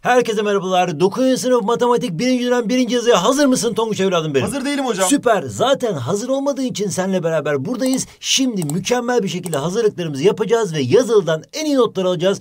Herkese merhabalar. 9. sınıf matematik 1. dönem 1. yazıya hazır mısın Tonguç evladım benim? Hazır değilim hocam. Süper. Zaten hazır olmadığı için seninle beraber buradayız. Şimdi mükemmel bir şekilde hazırlıklarımızı yapacağız ve yazılıdan en iyi notlar alacağız.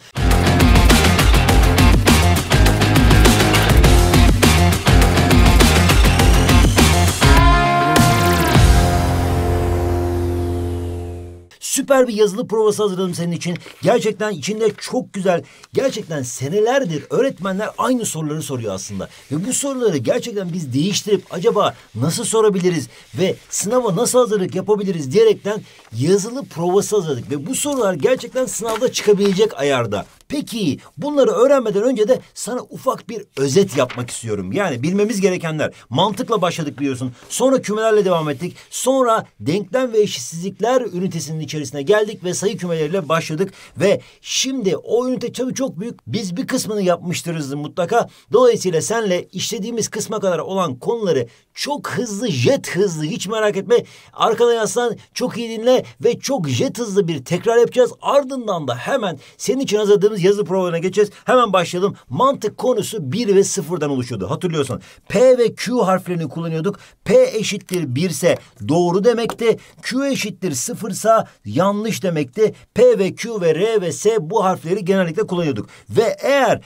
Süper bir yazılı provası hazırladım senin için. Gerçekten içinde çok güzel, gerçekten senelerdir öğretmenler aynı soruları soruyor aslında. Ve bu soruları gerçekten biz değiştirip acaba nasıl sorabiliriz ve sınava nasıl hazırlık yapabiliriz diyerekten yazılı provası hazırladık. Ve bu sorular gerçekten sınavda çıkabilecek ayarda. Peki bunları öğrenmeden önce de sana ufak bir özet yapmak istiyorum. Yani bilmemiz gerekenler. Mantıkla başladık biliyorsun. Sonra kümelerle devam ettik. Sonra denklem ve eşitsizlikler ünitesinin içerisine geldik ve sayı kümeleriyle başladık. Ve şimdi o ünite tabii çok büyük. Biz bir kısmını yapmıştırız mutlaka. Dolayısıyla senle işlediğimiz kısma kadar olan konuları çok hızlı, jet hızlı hiç merak etme. Arkana yaslan, çok iyi dinle ve çok jet hızlı bir tekrar yapacağız. Ardından da hemen senin için hazırladığımız yazı provalarına geçeceğiz. Hemen başlayalım. Mantık konusu 1 ve 0'dan oluşuyordu. Hatırlıyorsan P ve Q harflerini kullanıyorduk. P eşittir 1 ise doğru demekti. Q eşittir 0 ise yanlış demekti. P ve Q ve R ve S bu harfleri genellikle kullanıyorduk. Ve eğer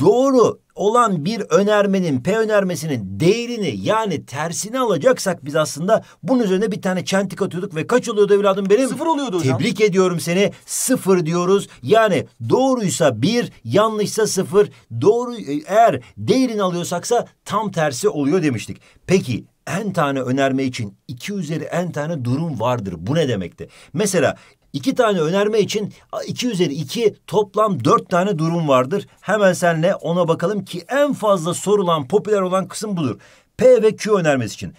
doğru olan bir önermenin P önermesinin değerini yani tersini alacaksak biz aslında bunun üzerine bir tane çentik atıyorduk ve kaç oluyordu evladım benim? Sıfır oluyordu hocam. Tebrik ediyorum seni. Sıfır diyoruz. Yani doğruysa bir, yanlışsa sıfır. Doğru eğer değerini alıyorsaksa tam tersi oluyor demiştik. Peki en tane önerme için iki üzeri en tane durum vardır. Bu ne demekti? Mesela İki tane önerme için iki üzeri iki toplam dört tane durum vardır. Hemen senle ona bakalım ki en fazla sorulan popüler olan kısım budur. P ve Q önermesi için.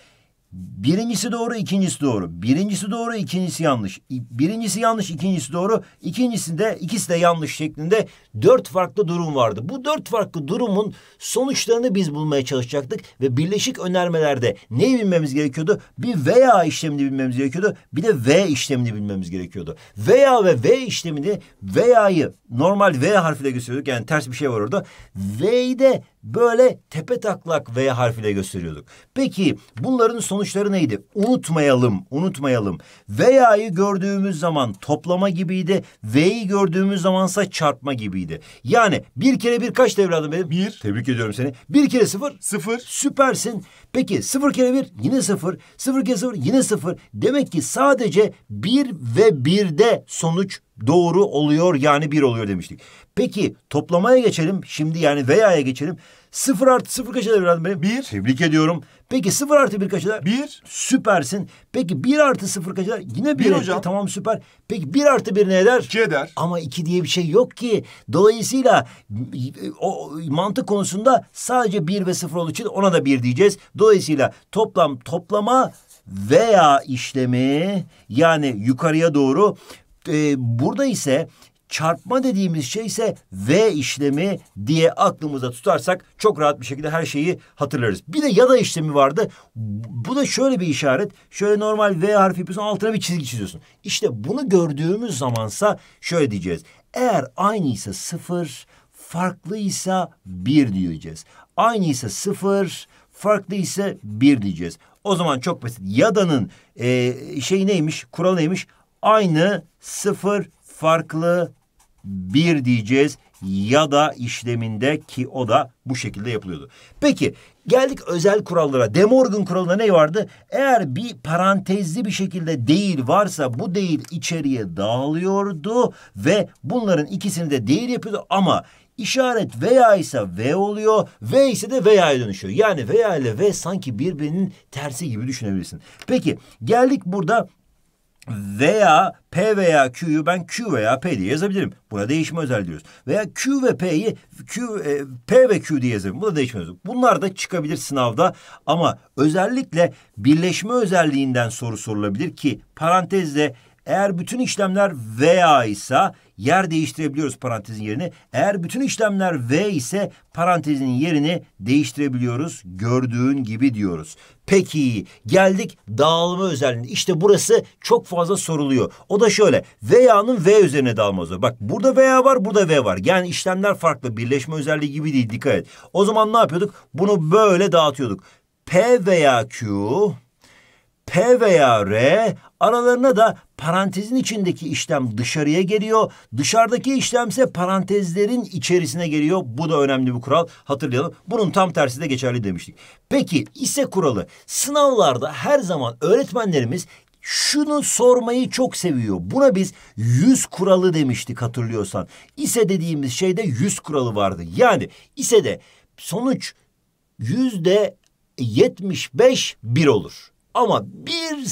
Birincisi doğru, ikincisi doğru. Birincisi doğru, ikincisi yanlış. Birincisi yanlış, ikincisi doğru. İkincisi de ikisi de yanlış şeklinde dört farklı durum vardı. Bu dört farklı durumun sonuçlarını biz bulmaya çalışacaktık ve birleşik önermelerde neyi bilmemiz gerekiyordu? Bir veya işlemini bilmemiz gerekiyordu. Bir de V işlemini bilmemiz gerekiyordu. Veya ve V işlemini veya'yı normal V harfiyle gösteriyorduk. Yani ters bir şey var orada. V'yi de böyle tepe taklak V harfiyle gösteriyorduk. Peki bunların sonuçları neydi? Unutmayalım, unutmayalım. Veya'yı gördüğümüz zaman toplama gibiydi. V'yi gördüğümüz zamansa çarpma gibiydi. Yani bir kere bir kaç evladım benim? Bir. Tebrik ediyorum seni. Bir kere sıfır. Sıfır. Süpersin. Peki sıfır kere bir yine sıfır. Sıfır kere sıfır yine sıfır. Demek ki sadece bir ve birde sonuç doğru oluyor yani bir oluyor demiştik. Peki toplamaya geçelim. Şimdi yani veya'ya geçelim. Sıfır artı sıfır kaç eder evladım benim? Bir. Tebrik ediyorum. Peki sıfır artı bir kaç eder? Bir. Süpersin. Peki bir artı sıfır kaç eder? Yine bir, Bir hocam. Tamam süper. Peki bir artı bir ne eder? İki eder. Ama iki diye bir şey yok ki. Dolayısıyla o mantık konusunda sadece bir ve sıfır olduğu için ona da bir diyeceğiz. Dolayısıyla toplam toplama veya işlemi yani yukarıya doğru e, burada ise çarpma dediğimiz şey ise V işlemi diye aklımıza tutarsak çok rahat bir şekilde her şeyi hatırlarız. Bir de ya da işlemi vardı. Bu da şöyle bir işaret. Şöyle normal V harfi yapıyorsun altına bir çizgi çiziyorsun. İşte bunu gördüğümüz zamansa şöyle diyeceğiz. Eğer aynıysa sıfır, farklıysa bir diyeceğiz. Aynıysa sıfır, farklıysa bir diyeceğiz. O zaman çok basit. Yada'nın e, şey neymiş, kural neymiş? Aynı, sıfır, farklı, bir diyeceğiz ya da işleminde ki o da bu şekilde yapılıyordu. Peki geldik özel kurallara. De Morgan kuralında ne vardı? Eğer bir parantezli bir şekilde değil varsa bu değil içeriye dağılıyordu ve bunların ikisini de değil yapıyordu ama İşaret veya ise V oluyor. V ise de veya'ya dönüşüyor. Yani veya ile V sanki birbirinin tersi gibi düşünebilirsin. Peki geldik burada veya P veya Q'yu ben Q veya P diye yazabilirim. Buna değişme özel diyoruz. Veya Q ve P'yi Q, e, P ve Q diye yazabilirim. Bu da değişme özel. Bunlar da çıkabilir sınavda ama özellikle birleşme özelliğinden soru sorulabilir ki parantezle Eğer bütün işlemler veya ise yer değiştirebiliyoruz parantezin yerini. Eğer bütün işlemler V ise parantezin yerini değiştirebiliyoruz. Gördüğün gibi diyoruz. Peki geldik dağılma özelliğine. İşte burası çok fazla soruluyor. O da şöyle veya'nın V üzerine dağılma özelliği. Bak burada veya var burada V var. Yani işlemler farklı birleşme özelliği gibi değil dikkat et. O zaman ne yapıyorduk? Bunu böyle dağıtıyorduk. P veya Q P veya R aralarına da parantezin içindeki işlem dışarıya geliyor. Dışarıdaki işlemse parantezlerin içerisine geliyor. Bu da önemli bir kural. Hatırlayalım. Bunun tam tersi de geçerli demiştik. Peki ise kuralı sınavlarda her zaman öğretmenlerimiz şunu sormayı çok seviyor. Buna biz yüz kuralı demiştik hatırlıyorsan. İse dediğimiz şeyde yüz kuralı vardı. Yani ise de sonuç yüzde yetmiş beş bir olur. Ama bir,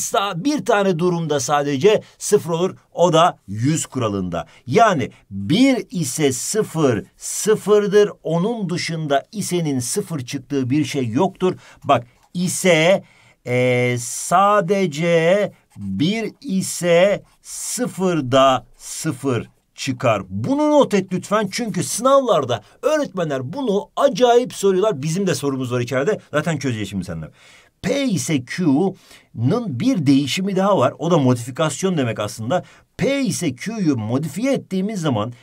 bir tane durumda sadece sıfır olur. O da yüz kuralında. Yani bir ise sıfır sıfırdır. Onun dışında isenin sıfır çıktığı bir şey yoktur. Bak ise e, sadece bir ise sıfırda sıfır çıkar. Bunu not et lütfen çünkü sınavlarda öğretmenler bunu acayip soruyorlar. Bizim de sorumuz var içeride. Zaten çözeceğiz şimdi seninle. P ise Q'nun bir değişimi daha var. O da modifikasyon demek aslında. P ise Q'yu modifiye ettiğimiz zaman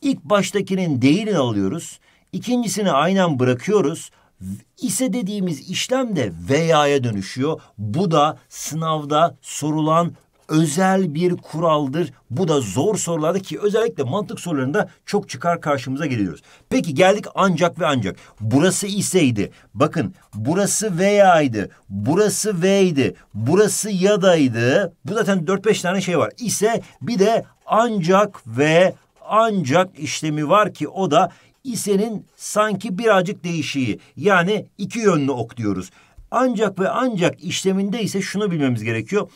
ilk baştakinin değerini alıyoruz. İkincisini aynen bırakıyoruz. İse dediğimiz işlem de veya'ya dönüşüyor. Bu da sınavda sorulan özel bir kuraldır. Bu da zor sorularda ki özellikle mantık sorularında çok çıkar karşımıza geliyoruz. Peki geldik ancak ve ancak. Burası iseydi. Bakın burası veya'ydı. Burası ve'ydi. Burası yadaydı. Bu zaten dört beş tane şey var. İse bir de ancak ve ancak işlemi var ki o da isenin sanki birazcık değişiği. Yani iki yönlü ok diyoruz. Ancak ve ancak işleminde ise şunu bilmemiz gerekiyor.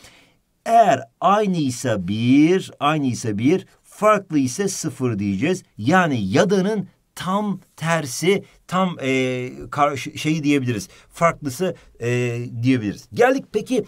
Eğer aynı ise bir, aynı ise bir, farklı ise sıfır diyeceğiz. Yani yadanın tam tersi, tam e, karşı, şeyi diyebiliriz. Farklısı e, diyebiliriz. Geldik peki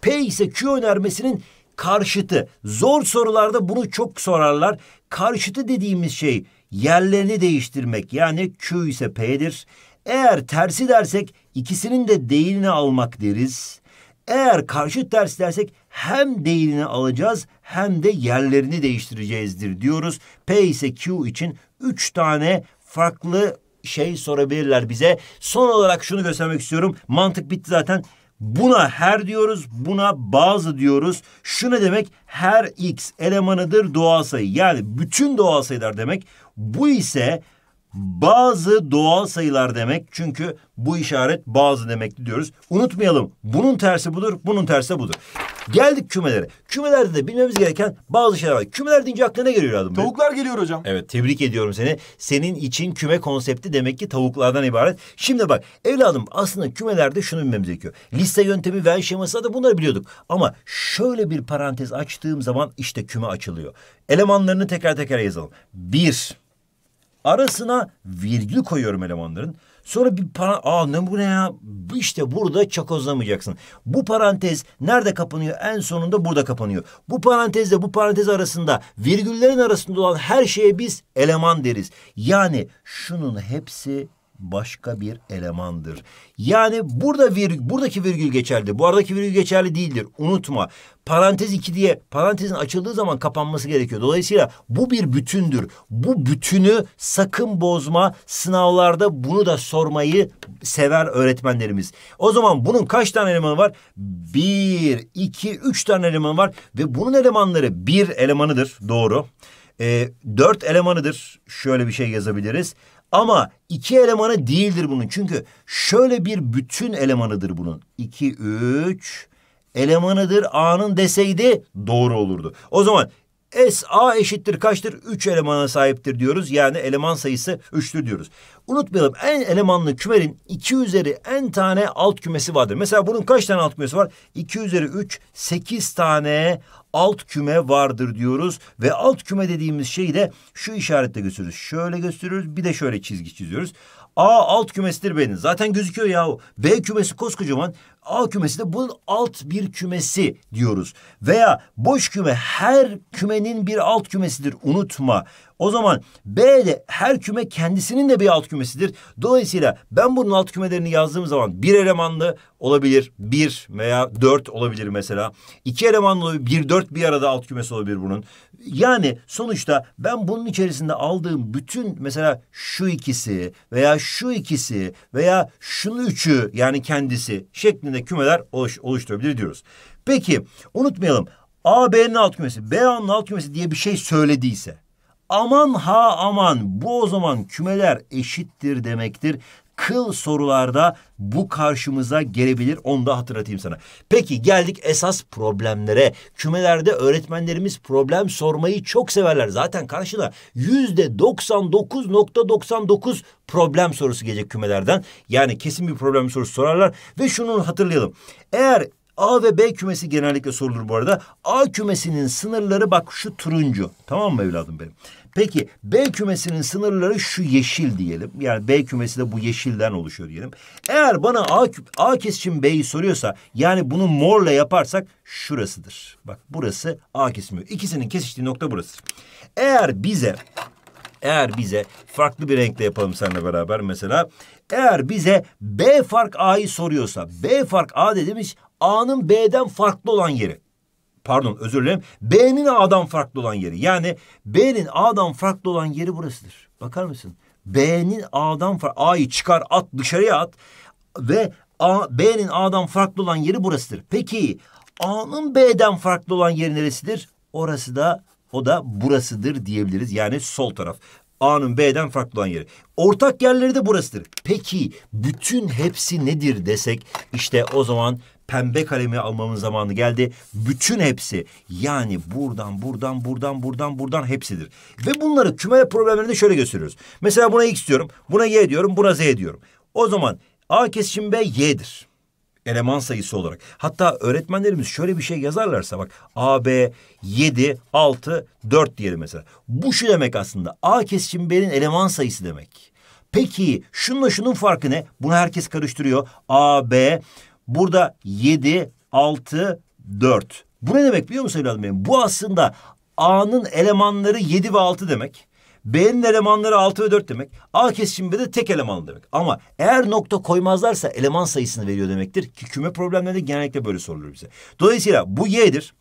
P ise Q önermesinin karşıtı. Zor sorularda bunu çok sorarlar. Karşıtı dediğimiz şey yerlerini değiştirmek. Yani Q ise P'dir. Eğer tersi dersek ikisinin de değilini almak deriz. Eğer karşı ters dersek hem değerini alacağız hem de yerlerini değiştireceğizdir diyoruz. P ise Q için üç tane farklı şey sorabilirler bize. Son olarak şunu göstermek istiyorum. Mantık bitti zaten. Buna her diyoruz, buna bazı diyoruz. Şu ne demek? Her x elemanıdır doğal sayı. Yani bütün doğal sayılar demek. Bu ise bazı doğal sayılar demek. Çünkü bu işaret bazı demekti diyoruz. Unutmayalım. Bunun tersi budur, bunun tersi budur. Geldik kümelere. Kümelerde de bilmemiz gereken bazı şeyler var. Kümeler deyince aklına ne geliyor adım? Tavuklar geliyor hocam. Evet tebrik ediyorum seni. Senin için küme konsepti demek ki tavuklardan ibaret. Şimdi bak evladım aslında kümelerde şunu bilmemiz gerekiyor. Liste yöntemi ve şeması da bunları biliyorduk. Ama şöyle bir parantez açtığım zaman işte küme açılıyor. Elemanlarını tekrar tekrar yazalım. Bir, Arasına virgül koyuyorum elemanların. Sonra bir para... Aa ne bu ne ya? İşte burada çakozlamayacaksın. Bu parantez nerede kapanıyor? En sonunda burada kapanıyor. Bu parantezle bu parantez arasında virgüllerin arasında olan her şeye biz eleman deriz. Yani şunun hepsi başka bir elemandır. Yani burada virgül, buradaki virgül geçerli. Bu aradaki virgül geçerli değildir. Unutma. Parantez iki diye parantezin açıldığı zaman kapanması gerekiyor. Dolayısıyla bu bir bütündür. Bu bütünü sakın bozma. Sınavlarda bunu da sormayı sever öğretmenlerimiz. O zaman bunun kaç tane elemanı var? Bir, iki, üç tane elemanı var. Ve bunun elemanları bir elemanıdır. Doğru. E, dört elemanıdır. Şöyle bir şey yazabiliriz. Ama iki elemanı değildir bunun. Çünkü şöyle bir bütün elemanıdır bunun. İki, üç elemanıdır A'nın deseydi doğru olurdu. O zaman S A eşittir kaçtır? Üç elemana sahiptir diyoruz. Yani eleman sayısı üçtür diyoruz. Unutmayalım en elemanlı kümenin 2 üzeri en tane alt kümesi vardır. Mesela bunun kaç tane alt kümesi var? 2 üzeri 3, 8 tane alt küme vardır diyoruz. Ve alt küme dediğimiz şeyi de şu işaretle gösteriyoruz. Şöyle gösteriyoruz bir de şöyle çizgi çiziyoruz. A alt kümesidir B'nin. Zaten gözüküyor ya. B kümesi koskocaman. A kümesi de bunun alt bir kümesi diyoruz. Veya boş küme her kümenin bir alt kümesidir. Unutma. O zaman B de her küme kendisinin de bir alt kümesidir. Dolayısıyla ben bunun alt kümelerini yazdığım zaman bir elemanlı olabilir. Bir veya dört olabilir mesela. İki elemanlı olabilir. Bir dört bir arada alt kümesi olabilir bunun. Yani sonuçta ben bunun içerisinde aldığım bütün mesela şu ikisi veya şu ikisi veya şunun üçü yani kendisi şeklinde kümeler oluş, oluşturabilir diyoruz. Peki unutmayalım A B'nin alt kümesi B A'nın alt kümesi diye bir şey söylediyse aman ha aman bu o zaman kümeler eşittir demektir kıl sorularda bu karşımıza gelebilir. Onu da hatırlatayım sana. Peki geldik esas problemlere. Kümelerde öğretmenlerimiz problem sormayı çok severler. Zaten karşıda yüzde 99.99 problem sorusu gelecek kümelerden. Yani kesin bir problem sorusu sorarlar. Ve şunu hatırlayalım. Eğer A ve B kümesi genellikle sorulur bu arada. A kümesinin sınırları bak şu turuncu. Tamam mı evladım benim? Peki B kümesinin sınırları şu yeşil diyelim. Yani B kümesi de bu yeşilden oluşuyor diyelim. Eğer bana A, A kesişim B'yi soruyorsa yani bunu morla yaparsak şurasıdır. Bak burası A kesimi. İkisinin kesiştiği nokta burası. Eğer bize eğer bize farklı bir renkle yapalım seninle beraber mesela. Eğer bize B fark A'yı soruyorsa B fark A dediğimiz A'nın B'den farklı olan yeri pardon özür dilerim. B'nin A'dan farklı olan yeri. Yani B'nin A'dan farklı olan yeri burasıdır. Bakar mısın? B'nin A'dan farklı. A'yı çıkar at dışarıya at. Ve A, B'nin A'dan farklı olan yeri burasıdır. Peki A'nın B'den farklı olan yeri neresidir? Orası da o da burasıdır diyebiliriz. Yani sol taraf. A'nın B'den farklı olan yeri. Ortak yerleri de burasıdır. Peki bütün hepsi nedir desek işte o zaman pembe kalemi almamın zamanı geldi. Bütün hepsi yani buradan buradan buradan buradan buradan hepsidir. Ve bunları küme problemlerinde şöyle gösteriyoruz. Mesela buna x diyorum, buna y diyorum, buna z diyorum. O zaman A kesişim B y'dir. Eleman sayısı olarak. Hatta öğretmenlerimiz şöyle bir şey yazarlarsa bak A, B, 7, 6, 4 diyelim mesela. Bu şu demek aslında. A kesişim B'nin eleman sayısı demek. Peki şununla şunun farkı ne? Bunu herkes karıştırıyor. A, B Burada 7, 6, 4. Bu ne demek biliyor musun evladım benim? Bu aslında A'nın elemanları 7 ve 6 demek. B'nin elemanları 6 ve 4 demek. A kesişiminde de tek elemanlı demek. Ama eğer nokta koymazlarsa eleman sayısını veriyor demektir. Ki küme problemlerinde genellikle böyle sorulur bize. Dolayısıyla bu Y'dir.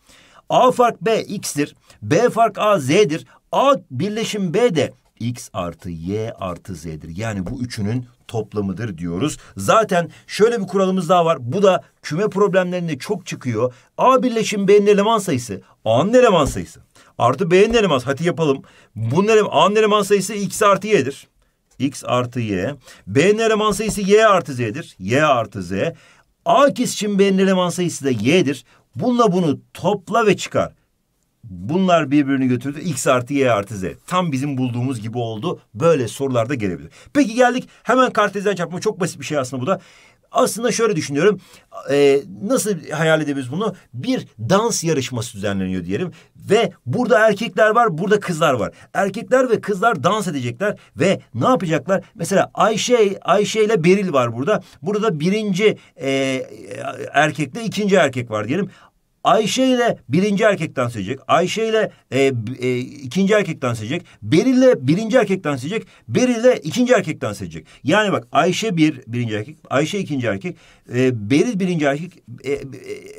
A fark B X'tir. B fark A Z'dir. A birleşim B de X artı Y artı Z'dir. Yani bu üçünün toplamıdır diyoruz. Zaten şöyle bir kuralımız daha var. Bu da küme problemlerinde çok çıkıyor. A birleşim B'nin eleman sayısı A'nın eleman sayısı. Artı B'nin eleman hadi yapalım. Bunun eleman, A'nın eleman sayısı X artı Y'dir. X artı Y. B'nin eleman sayısı Y artı Z'dir. Y artı Z. A kesişim B'nin eleman sayısı da Y'dir. Bununla bunu topla ve çıkar. Bunlar birbirini götürdü. X artı Y artı Z. Tam bizim bulduğumuz gibi oldu. Böyle sorular da gelebilir. Peki geldik hemen kartezyen çarpma. Çok basit bir şey aslında bu da. Aslında şöyle düşünüyorum. E, nasıl hayal edebiliriz bunu? Bir dans yarışması düzenleniyor diyelim. Ve burada erkekler var, burada kızlar var. Erkekler ve kızlar dans edecekler ve ne yapacaklar? Mesela Ayşe, Ayşe ile Beril var burada. Burada birinci e, erkekle ikinci erkek var diyelim. Ayşe ile birinci erkek dans edecek. Ayşe ile e, e, ikinci erkek dans edecek. Beril ile birinci erkek dans edecek. Beril ile ikinci erkek dans edecek. Yani bak Ayşe bir birinci erkek, Ayşe ikinci erkek, e, Beril birinci erkek, e, e,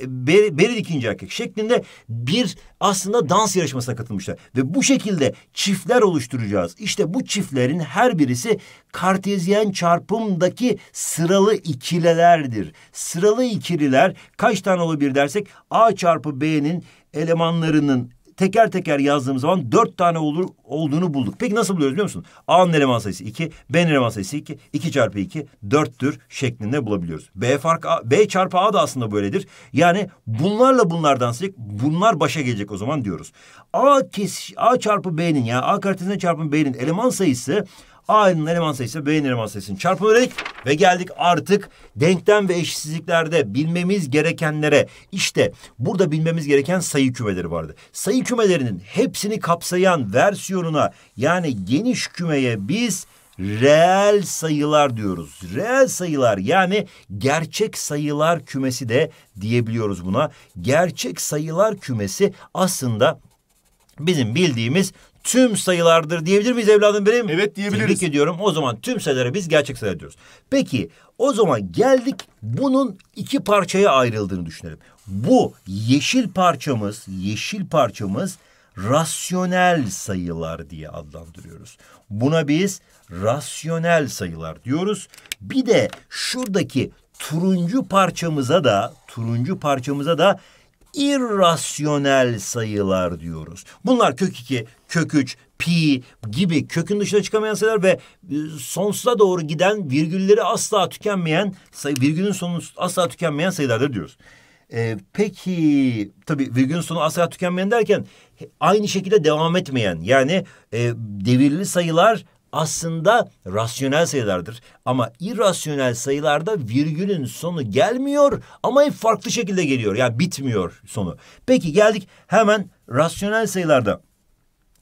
Beril, Beril ikinci erkek şeklinde bir aslında dans yarışmasına katılmışlar. Ve bu şekilde çiftler oluşturacağız. İşte bu çiftlerin her birisi kartezyen çarpımdaki sıralı ikilelerdir. Sıralı ikililer kaç tane olabilir dersek A çarpı B'nin elemanlarının teker teker yazdığımız zaman dört tane olur, olduğunu bulduk. Peki nasıl buluyoruz biliyor musun? A'nın eleman sayısı iki, B'nin eleman sayısı iki, iki çarpı iki, dörttür şeklinde bulabiliyoruz. B fark A, B çarpı A da aslında böyledir. Yani bunlarla bunlardan sayacak, bunlar başa gelecek o zaman diyoruz. A, kes, A çarpı B'nin ya A kartesine çarpı B'nin eleman sayısı A'nın eleman sayısı B'nin eleman sayısının çarpımı dedik ve geldik artık denklem ve eşitsizliklerde bilmemiz gerekenlere. İşte burada bilmemiz gereken sayı kümeleri vardı. Sayı kümelerinin hepsini kapsayan versiyonuna yani geniş kümeye biz reel sayılar diyoruz. Reel sayılar yani gerçek sayılar kümesi de diyebiliyoruz buna. Gerçek sayılar kümesi aslında bizim bildiğimiz tüm sayılardır diyebilir miyiz evladım benim? Evet, diyebiliriz. Tebrik ediyorum. O zaman tüm sayılara biz gerçek sayılar diyoruz. Peki o zaman geldik bunun iki parçaya ayrıldığını düşünelim. Bu yeşil parçamız, yeşil parçamız rasyonel sayılar diye adlandırıyoruz. Buna biz rasyonel sayılar diyoruz. Bir de şuradaki turuncu parçamıza da turuncu parçamıza da irrasyonel sayılar diyoruz. Bunlar kök 2, kök 3, pi gibi kökün dışına çıkamayan sayılar ve e, sonsuza doğru giden virgülleri asla tükenmeyen sayı virgülün sonu asla tükenmeyen sayılardır diyoruz. Ee, peki tabii virgülün sonu asla tükenmeyen derken aynı şekilde devam etmeyen yani e, devirli sayılar aslında rasyonel sayılardır. Ama irrasyonel sayılarda virgülün sonu gelmiyor ama hep farklı şekilde geliyor. Yani bitmiyor sonu. Peki geldik hemen rasyonel sayılarda.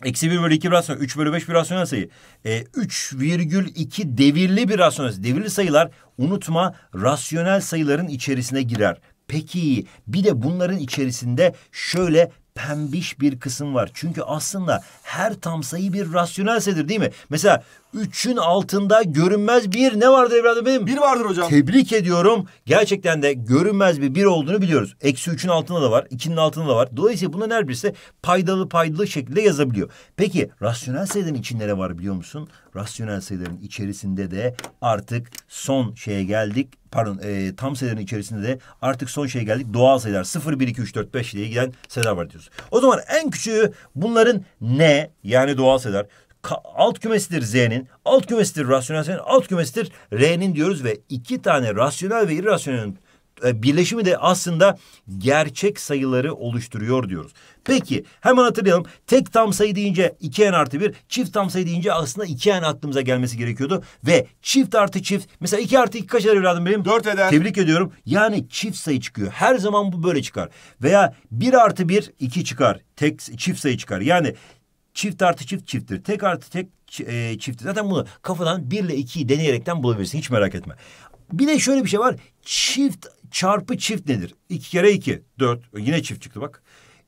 Eksi 1 bölü 2 rasyonel, 3 bölü 5 bir rasyonel sayı. E, 3,2 devirli bir rasyonel sayı. Devirli sayılar unutma rasyonel sayıların içerisine girer. Peki bir de bunların içerisinde şöyle pembiş bir kısım var. Çünkü aslında her tam sayı bir rasyonel sayıdır değil mi? Mesela üçün altında görünmez bir ne vardır evladım benim? Bir vardır hocam. Tebrik ediyorum. Gerçekten de görünmez bir bir olduğunu biliyoruz. Eksi üçün altında da var, ikinin altında da var. Dolayısıyla bunların her birisi paydalı paydalı şekilde yazabiliyor. Peki rasyonel sayıların içinde ne var biliyor musun? Rasyonel sayıların içerisinde de artık son şeye geldik. Pardon e, tam sayıların içerisinde de artık son şeye geldik. Doğal sayılar 0, 1, 2, 3, 4, 5 diye giden sayılar var diyoruz. O zaman en küçüğü bunların ne? Yani doğal sayılar alt kümesidir Z'nin, alt kümesidir rasyonel sayının, alt kümesidir R'nin diyoruz ve iki tane rasyonel ve irrasyonelin e, birleşimi de aslında gerçek sayıları oluşturuyor diyoruz. Peki hemen hatırlayalım. Tek tam sayı deyince 2n artı 1, çift tam sayı deyince aslında 2n aklımıza gelmesi gerekiyordu. Ve çift artı çift, mesela 2 artı 2 kaç eder evladım benim? 4 eder. Tebrik ediyorum. Yani çift sayı çıkıyor. Her zaman bu böyle çıkar. Veya 1 artı 1, 2 çıkar. Tek çift sayı çıkar. Yani Çift artı çift çifttir. Tek artı tek e, çifttir. Zaten bunu kafadan bir ile ikiyi deneyerekten bulabilirsin. Hiç merak etme. Bir de şöyle bir şey var. Çift çarpı çift nedir? İki kere iki. Dört. Yine çift çıktı bak.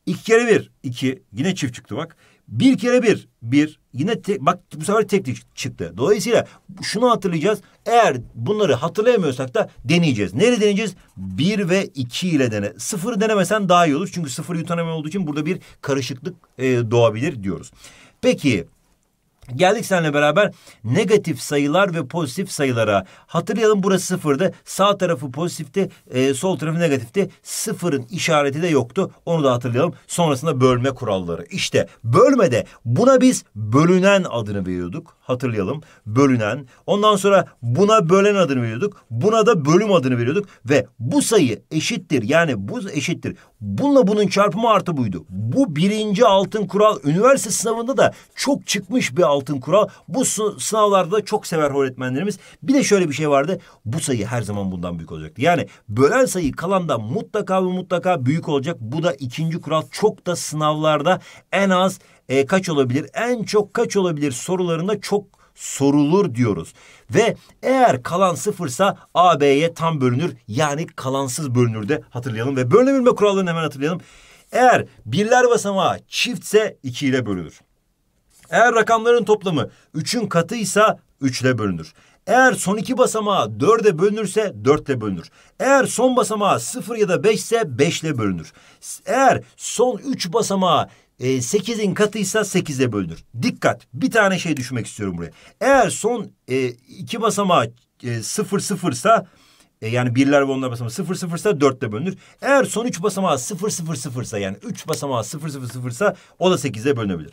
İki kere bir. iki. Yine çift çıktı bak. Bir kere bir, bir. Yine te, bak bu sefer tek çıktı. Dolayısıyla şunu hatırlayacağız. Eğer bunları hatırlayamıyorsak da deneyeceğiz. Nerede deneyeceğiz? Bir ve iki ile dene. Sıfır denemesen daha iyi olur. Çünkü sıfır yutanamıyor olduğu için burada bir karışıklık e, doğabilir diyoruz. Peki Geldik seninle beraber negatif sayılar ve pozitif sayılara. Hatırlayalım burası sıfırdı. Sağ tarafı pozitifti, e, sol tarafı negatifti. Sıfırın işareti de yoktu. Onu da hatırlayalım. Sonrasında bölme kuralları. İşte bölmede buna biz bölünen adını veriyorduk. Hatırlayalım. Bölünen. Ondan sonra buna bölen adını veriyorduk. Buna da bölüm adını veriyorduk. Ve bu sayı eşittir. Yani bu eşittir. Bununla bunun çarpımı artı buydu. Bu birinci altın kural üniversite sınavında da çok çıkmış bir altın kural. Bu sınavlarda çok sever öğretmenlerimiz. Bir de şöyle bir şey vardı. Bu sayı her zaman bundan büyük olacaktı. Yani bölen sayı kalandan mutlaka ve mutlaka büyük olacak. Bu da ikinci kural. Çok da sınavlarda en az e, kaç olabilir? En çok kaç olabilir sorularında çok sorulur diyoruz. Ve eğer kalan sıfırsa A, B'ye tam bölünür. Yani kalansız bölünür de hatırlayalım. Ve bölünebilme kurallarını hemen hatırlayalım. Eğer birler basamağı çiftse iki ile bölünür. Eğer rakamların toplamı üçün katıysa üçle bölünür. Eğer son iki basamağı dörde bölünürse dörtle bölünür. Eğer son basamağı sıfır ya da beşse beşle bölünür. Eğer son üç basamağı e, 8'in katıysa 8'e bölünür. Dikkat bir tane şey düşmek istiyorum buraya. Eğer son e, iki basamağı e, 0 sıfırsa e, yani birler ve onlar basamağı sıfır sıfırsa dörtle bölünür. Eğer son üç basamağı sıfır sıfır sıfırsa yani üç basamağı sıfır sıfır sıfırsa o da sekize bölünebilir.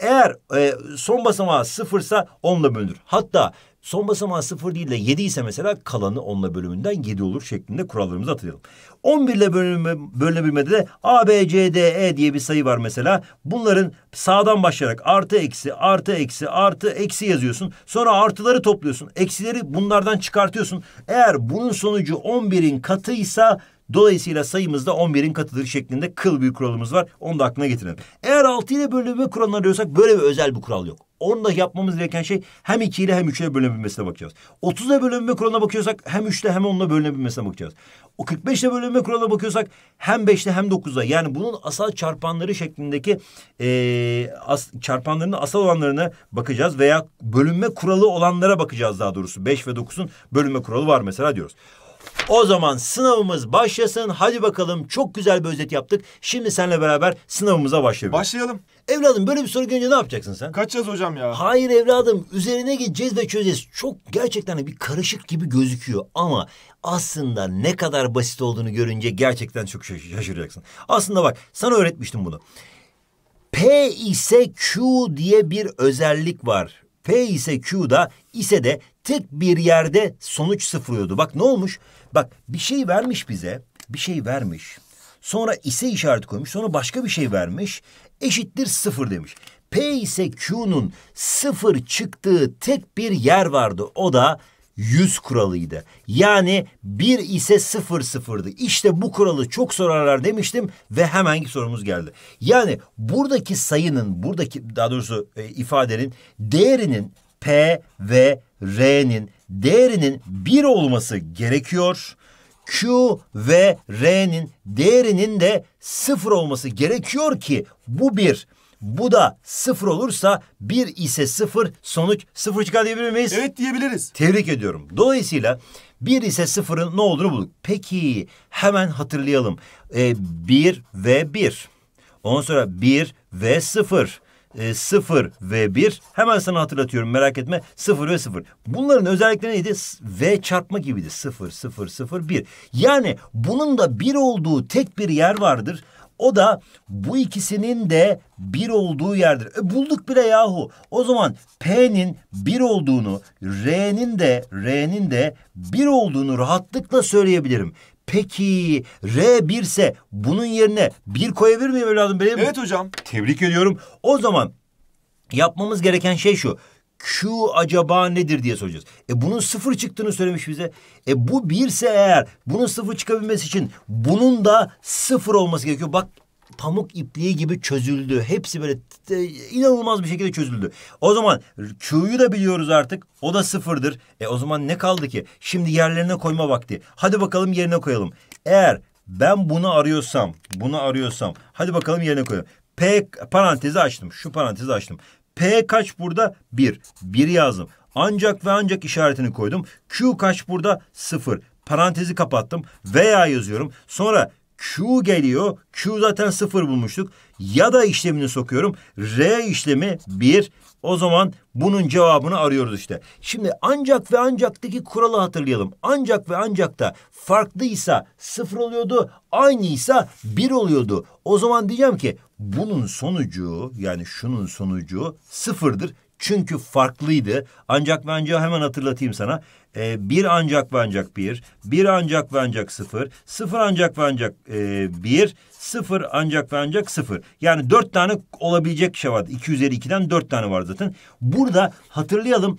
Eğer e, son basamağı sıfırsa onla bölünür. Hatta son basamağı sıfır değil de yedi ise mesela kalanı onla bölümünden yedi olur şeklinde kurallarımızı hatırlayalım. 11 ile bölünme, bölünebilmede de A, B, C, D, E diye bir sayı var mesela. Bunların sağdan başlayarak artı eksi artı eksi artı eksi yazıyorsun. Sonra artıları topluyorsun. Eksileri bunlardan çıkartıyorsun. Eğer bunun sonucu 11'in katıysa Dolayısıyla sayımız da 11'in katıdır şeklinde kıl bir kuralımız var. Onu da aklına getirelim. Eğer 6 ile bölünme kuralını arıyorsak böyle bir özel bir kural yok. Onda yapmamız gereken şey hem 2 ile hem 3 ile bölünebilmesine bakacağız. 30 ile bölünme kuralına bakıyorsak hem 3 ile hem 10 ile bölünebilmesine bakacağız. O 45 ile bölünme kuralına bakıyorsak hem 5 ile hem 9'a yani bunun asal çarpanları şeklindeki e, as, çarpanlarının asal olanlarına bakacağız veya bölünme kuralı olanlara bakacağız daha doğrusu. 5 ve 9'un bölünme kuralı var mesela diyoruz. O zaman sınavımız başlasın. Hadi bakalım çok güzel bir özet yaptık. Şimdi seninle beraber sınavımıza başlayalım. Başlayalım. Evladım böyle bir soru gelince ne yapacaksın sen? Kaçacağız hocam ya? Hayır evladım üzerine gideceğiz ve çözeceğiz. Çok gerçekten bir karışık gibi gözüküyor ama aslında ne kadar basit olduğunu görünce gerçekten çok şaşıracaksın. Aslında bak sana öğretmiştim bunu. P ise Q diye bir özellik var. P ise Q'da ise de tek bir yerde sonuç sıfırlıyordu. Bak ne olmuş? Bak bir şey vermiş bize. Bir şey vermiş. Sonra ise işareti koymuş. Sonra başka bir şey vermiş. Eşittir sıfır demiş. P ise Q'nun sıfır çıktığı tek bir yer vardı. O da yüz kuralıydı. Yani bir ise sıfır sıfırdı. İşte bu kuralı çok sorarlar demiştim ve hemen sorumuz geldi. Yani buradaki sayının, buradaki daha doğrusu e, ifadenin değerinin P ve R'nin değerinin bir olması gerekiyor. Q ve R'nin değerinin de sıfır olması gerekiyor ki bu bir. Bu da sıfır olursa bir ise sıfır sonuç sıfır çıkar diyebilir miyiz? Evet diyebiliriz. Tebrik ediyorum. Dolayısıyla bir ise sıfırın ne olduğunu bulduk. Peki hemen hatırlayalım. Ee, ve bir. Ondan sonra bir ve sıfır e, 0 ve 1. Hemen sana hatırlatıyorum merak etme. 0 ve 0. Bunların özellikleri neydi? V çarpma gibiydi. 0, 0, 0, 1. Yani bunun da 1 olduğu tek bir yer vardır. O da bu ikisinin de bir olduğu yerdir. E bulduk bile yahu. O zaman P'nin bir olduğunu, R'nin de R'nin de bir olduğunu rahatlıkla söyleyebilirim. Peki R birse bunun yerine bir koyabilir miyim evladım benim? Evet hocam. Tebrik ediyorum. O zaman yapmamız gereken şey şu. Q acaba nedir diye soracağız. E bunun sıfır çıktığını söylemiş bize. E bu birse eğer bunun sıfır çıkabilmesi için bunun da sıfır olması gerekiyor. Bak pamuk ipliği gibi çözüldü. Hepsi böyle inanılmaz bir şekilde çözüldü. O zaman Q'yu da biliyoruz artık. O da sıfırdır. E o zaman ne kaldı ki? Şimdi yerlerine koyma vakti. Hadi bakalım yerine koyalım. Eğer ben bunu arıyorsam, bunu arıyorsam hadi bakalım yerine koyalım. P parantezi açtım. Şu parantezi açtım. P kaç burada? Bir. Bir yazdım. Ancak ve ancak işaretini koydum. Q kaç burada? Sıfır. Parantezi kapattım. Veya yazıyorum. Sonra Q geliyor. Q zaten sıfır bulmuştuk. Ya da işlemini sokuyorum. R işlemi bir. O zaman bunun cevabını arıyoruz işte. Şimdi ancak ve ancaktaki kuralı hatırlayalım. Ancak ve ancakta farklıysa sıfır oluyordu. Aynıysa bir oluyordu. O zaman diyeceğim ki bunun sonucu yani şunun sonucu sıfırdır. Çünkü farklıydı. Ancak ve ancak hemen hatırlatayım sana. Ee, bir ancak ve ancak bir, bir ancak ve ancak sıfır, sıfır ancak ve ancak e, bir, sıfır ancak ve ancak sıfır. Yani dört tane olabilecek şey vardı. İki üzeri ikiden dört tane var zaten. Burada hatırlayalım.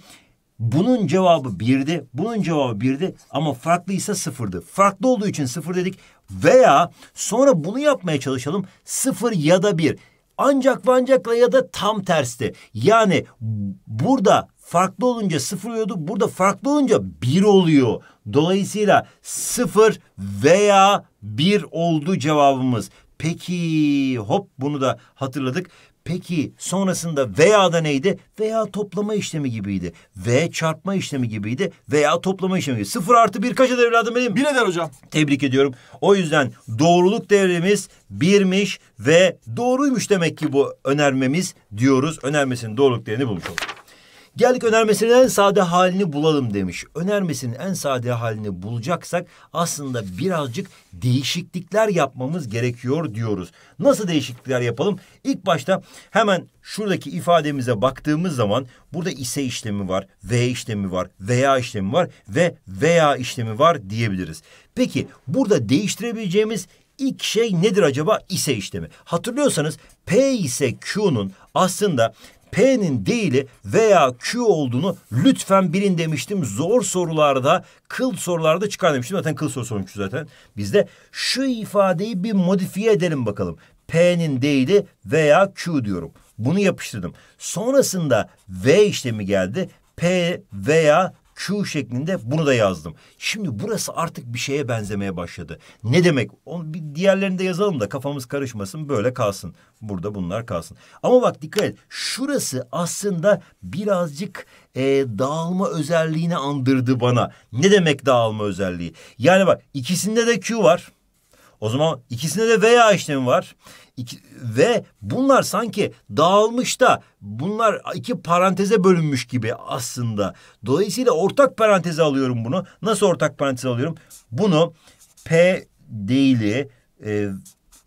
Bunun cevabı birdi, bunun cevabı birdi ama farklıysa sıfırdı. Farklı olduğu için sıfır dedik veya sonra bunu yapmaya çalışalım. Sıfır ya da bir. Ancak ve ancakla ya da tam tersti. Yani burada farklı olunca sıfır oluyordu. Burada farklı olunca bir oluyor. Dolayısıyla sıfır veya bir oldu cevabımız. Peki hop bunu da hatırladık. Peki sonrasında veya da neydi? Veya toplama işlemi gibiydi. V çarpma işlemi gibiydi. Veya toplama işlemi gibiydi. Sıfır artı bir kaç eder evladım benim? Bir eder hocam. Tebrik ediyorum. O yüzden doğruluk değerimiz birmiş ve doğruymuş demek ki bu önermemiz diyoruz. Önermesinin doğruluk değerini bulmuş olduk. Geldik önermesinin en sade halini bulalım demiş. Önermesinin en sade halini bulacaksak aslında birazcık değişiklikler yapmamız gerekiyor diyoruz. Nasıl değişiklikler yapalım? İlk başta hemen şuradaki ifademize baktığımız zaman burada ise işlemi var, ve işlemi var, veya işlemi var ve veya işlemi var diyebiliriz. Peki burada değiştirebileceğimiz ilk şey nedir acaba? İse işlemi. Hatırlıyorsanız P ise Q'nun aslında P'nin değili veya Q olduğunu lütfen bilin demiştim. Zor sorularda, kıl sorularda çıkar demiştim. Zaten kıl soru sormuştu zaten bizde. Şu ifadeyi bir modifiye edelim bakalım. P'nin değili veya Q diyorum. Bunu yapıştırdım. Sonrasında V işlemi geldi. P veya Q şeklinde bunu da yazdım. Şimdi burası artık bir şeye benzemeye başladı. Ne demek? Onu bir diğerlerini de yazalım da kafamız karışmasın böyle kalsın. Burada bunlar kalsın. Ama bak dikkat et. Şurası aslında birazcık e, dağılma özelliğini andırdı bana. Ne demek dağılma özelliği? Yani bak ikisinde de Q var. O zaman ikisinde de veya işlemi var. İki, ve bunlar sanki dağılmış da bunlar iki paranteze bölünmüş gibi aslında. Dolayısıyla ortak paranteze alıyorum bunu. Nasıl ortak paranteze alıyorum? Bunu P değili e,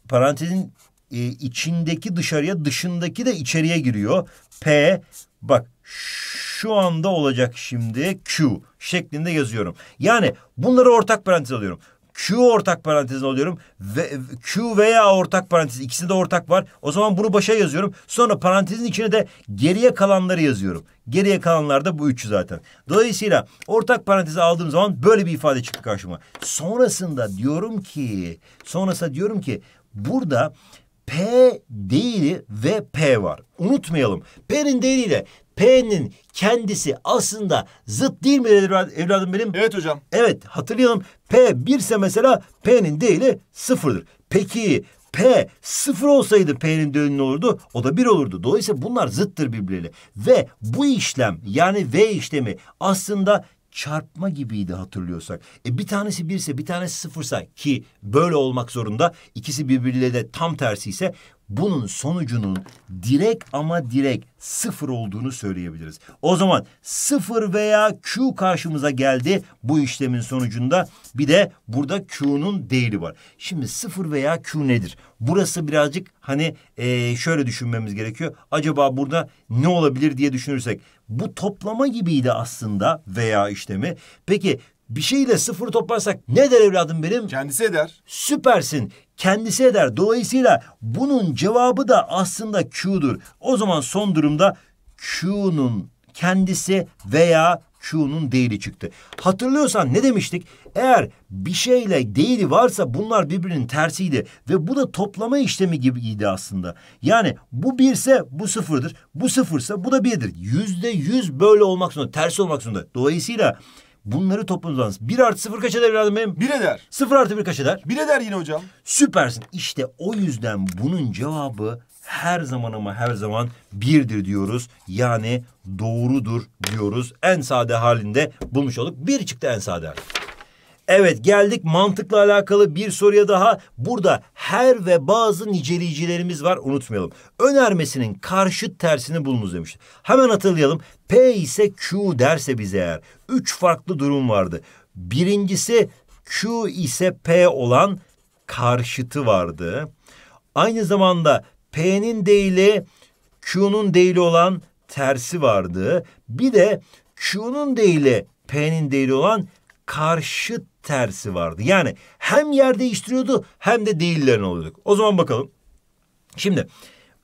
parantezin e, içindeki dışarıya dışındaki de içeriye giriyor. P bak şu anda olacak şimdi Q şeklinde yazıyorum. Yani bunları ortak parantez alıyorum. Q ortak parantezine alıyorum. Ve, Q veya ortak parantez ikisinde de ortak var. O zaman bunu başa yazıyorum. Sonra parantezin içine de geriye kalanları yazıyorum. Geriye kalanlar da bu üçü zaten. Dolayısıyla ortak parantezi aldığım zaman böyle bir ifade çıktı karşıma. Sonrasında diyorum ki, sonrasında diyorum ki burada P değili ve P var. Unutmayalım. P'nin değiliyle P'nin kendisi aslında zıt değil mi evladım benim? Evet hocam. Evet hatırlayalım. P birse mesela P'nin değili sıfırdır. Peki P sıfır olsaydı P'nin değili ne olurdu? O da bir olurdu. Dolayısıyla bunlar zıttır birbirleriyle. Ve bu işlem yani V işlemi aslında çarpma gibiydi hatırlıyorsak. E bir tanesi birse bir tanesi sıfırsa ki böyle olmak zorunda ikisi birbiriyle de tam tersi ise bunun sonucunun direkt ama direkt sıfır olduğunu söyleyebiliriz. O zaman sıfır veya Q karşımıza geldi bu işlemin sonucunda. Bir de burada Q'nun değeri var. Şimdi sıfır veya Q nedir? Burası birazcık hani e, şöyle düşünmemiz gerekiyor. Acaba burada ne olabilir diye düşünürsek bu toplama gibiydi aslında veya işlemi. Peki bir şeyle sıfır toplarsak ne der evladım benim? Kendisi eder. Süpersin. Kendisi eder. Dolayısıyla bunun cevabı da aslında Q'dur. O zaman son durumda Q'nun kendisi veya Q'nun değeri çıktı. Hatırlıyorsan ne demiştik? Eğer bir şeyle değeri varsa bunlar birbirinin tersiydi ve bu da toplama işlemi gibiydi aslında. Yani bu birse bu sıfırdır, bu sıfırsa bu da birdir. Yüzde yüz böyle olmak zorunda, tersi olmak zorunda. Dolayısıyla Bunları topladığınız Bir artı sıfır kaç eder evladım benim? Bir eder. Sıfır artı bir kaç eder? Bir eder yine hocam. Süpersin. İşte o yüzden bunun cevabı her zaman ama her zaman birdir diyoruz. Yani doğrudur diyoruz. En sade halinde bulmuş olduk. Bir çıktı en sade hali. Evet geldik mantıkla alakalı bir soruya daha. Burada her ve bazı niceleyicilerimiz var unutmayalım. Önermesinin karşıt tersini bulunuz demişti. Hemen hatırlayalım. P ise Q derse bize eğer. Üç farklı durum vardı. Birincisi Q ise P olan karşıtı vardı. Aynı zamanda P'nin değili Q'nun değili olan tersi vardı. Bir de Q'nun değili P'nin değili olan karşıt tersi vardı. Yani hem yer değiştiriyordu hem de değillerini oluyorduk. O zaman bakalım. Şimdi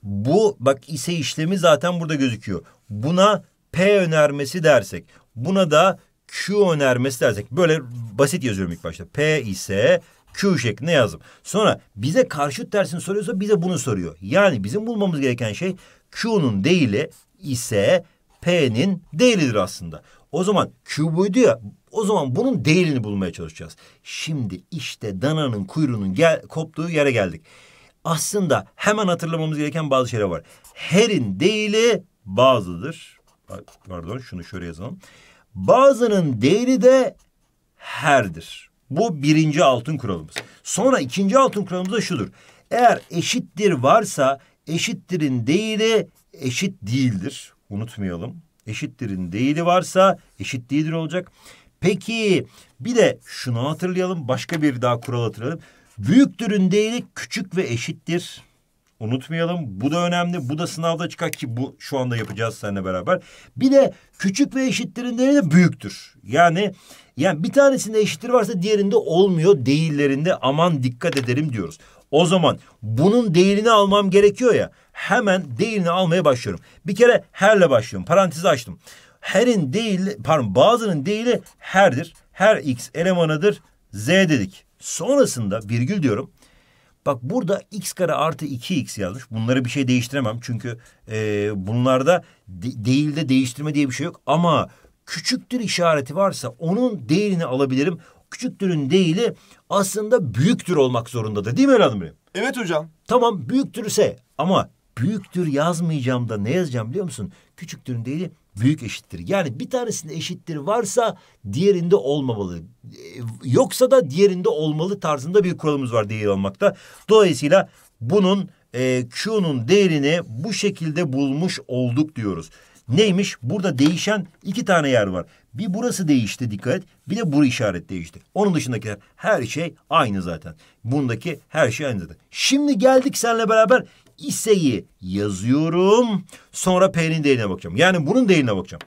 bu bak ise işlemi zaten burada gözüküyor. Buna P önermesi dersek, buna da Q önermesi dersek böyle basit yazıyorum ilk başta. P ise Q şeklinde yazdım. Sonra bize karşıt tersini soruyorsa bize bunu soruyor. Yani bizim bulmamız gereken şey Q'nun değili ise P'nin değilidir aslında. O zaman Q buydu ya o zaman bunun değerini bulmaya çalışacağız. Şimdi işte dananın kuyruğunun gel, koptuğu yere geldik. Aslında hemen hatırlamamız gereken bazı şeyler var. Her'in değili bazıdır. Pardon şunu şöyle yazalım. Bazının değeri de herdir. Bu birinci altın kuralımız. Sonra ikinci altın kuralımız da şudur. Eğer eşittir varsa eşittirin değeri eşit değildir. Unutmayalım. eşittirin değili varsa eşit değildir olacak. Peki bir de şunu hatırlayalım. Başka bir daha kural hatırlayalım. Büyüktürün değili küçük ve eşittir. Unutmayalım. Bu da önemli. Bu da sınavda çıkar ki bu şu anda yapacağız seninle beraber. Bir de küçük ve eşittirin değeri de büyüktür. Yani yani bir tanesinde eşittir varsa diğerinde olmuyor. Değillerinde aman dikkat ederim diyoruz. O zaman bunun değerini almam gerekiyor ya. Hemen değerini almaya başlıyorum. Bir kere herle başlıyorum. Parantezi açtım. Her'in değili, pardon bazının değili her'dir. Her x elemanıdır z dedik. Sonrasında virgül diyorum. Bak burada x kare artı 2x yazmış. Bunları bir şey değiştiremem. Çünkü e, bunlarda de, değilde değiştirme diye bir şey yok. Ama küçüktür işareti varsa onun değerini alabilirim. Küçüktürün değili aslında büyüktür olmak zorundadır. Değil mi evladım benim? Evet hocam. Tamam büyüktürse ama büyüktür yazmayacağım da ne yazacağım biliyor musun? Küçüktürün değili büyük eşittir. Yani bir tanesinde eşittir varsa diğerinde olmamalı. Yoksa da diğerinde olmalı tarzında bir kuralımız var değer almakta. Dolayısıyla bunun e, Q'nun değerini bu şekilde bulmuş olduk diyoruz. Neymiş? Burada değişen iki tane yer var. Bir burası değişti dikkat et. Bir de bu işaret değişti. Onun dışındakiler her şey aynı zaten. Bundaki her şey aynı zaten. Şimdi geldik seninle beraber iseyi yazıyorum. Sonra P'nin değerine bakacağım. Yani bunun değerine bakacağım.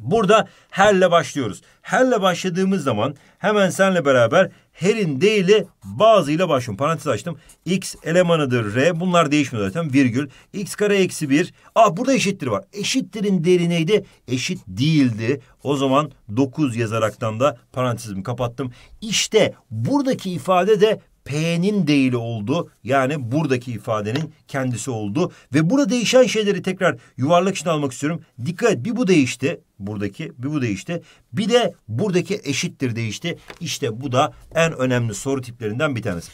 Burada herle başlıyoruz. Herle başladığımız zaman hemen senle beraber her'in değili bazıyla başlıyorum. Parantez açtım. X elemanıdır R. Bunlar değişmiyor zaten. Virgül. X kare eksi bir. Ah burada eşittir var. Eşittirin değeri neydi? Eşit değildi. O zaman 9 yazaraktan da parantezimi kapattım. İşte buradaki ifade de P'nin değili oldu. Yani buradaki ifadenin kendisi oldu. Ve burada değişen şeyleri tekrar yuvarlak içine almak istiyorum. Dikkat et bir bu değişti. Buradaki bir bu değişti. Bir de buradaki eşittir değişti. İşte bu da en önemli soru tiplerinden bir tanesi.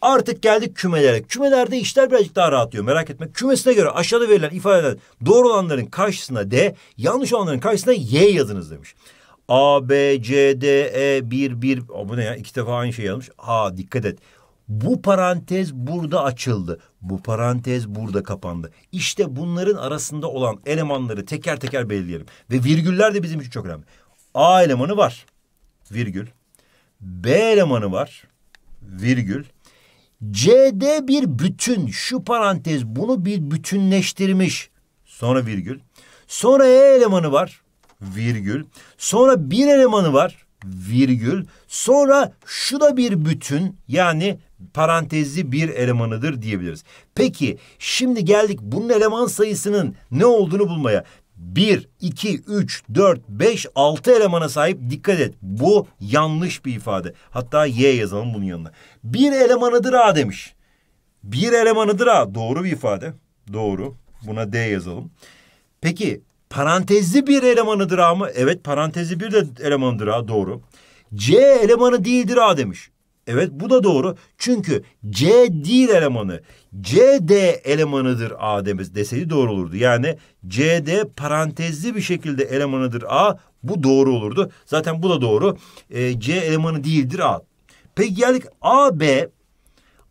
Artık geldik kümelere. Kümelerde işler birazcık daha rahatlıyor merak etme. Kümesine göre aşağıda verilen ifadeler doğru olanların karşısına D, yanlış olanların karşısına Y yazınız demiş. A, B, C, D, E, 1, 1. O bu ne ya? İki defa aynı şey yazmış. Ha dikkat et. Bu parantez burada açıldı. Bu parantez burada kapandı. İşte bunların arasında olan elemanları teker teker belirleyelim. Ve virgüller de bizim için çok önemli. A elemanı var. Virgül. B elemanı var. Virgül. CD bir bütün. Şu parantez bunu bir bütünleştirmiş. Sonra virgül. Sonra E elemanı var virgül. Sonra bir elemanı var virgül. Sonra şu da bir bütün yani parantezli bir elemanıdır diyebiliriz. Peki şimdi geldik bunun eleman sayısının ne olduğunu bulmaya. 1, 2, 3, 4, 5, 6 elemana sahip dikkat et. Bu yanlış bir ifade. Hatta Y yazalım bunun yanına. Bir elemanıdır A demiş. Bir elemanıdır A. Doğru bir ifade. Doğru. Buna D yazalım. Peki Parantezli bir elemanıdır A mı? Evet parantezli bir de elemanıdır A doğru. C elemanı değildir A demiş. Evet bu da doğru. Çünkü C değil elemanı. C D elemanıdır A demez deseydi doğru olurdu. Yani C D parantezli bir şekilde elemanıdır A. Bu doğru olurdu. Zaten bu da doğru. E, C elemanı değildir A. Peki geldik A B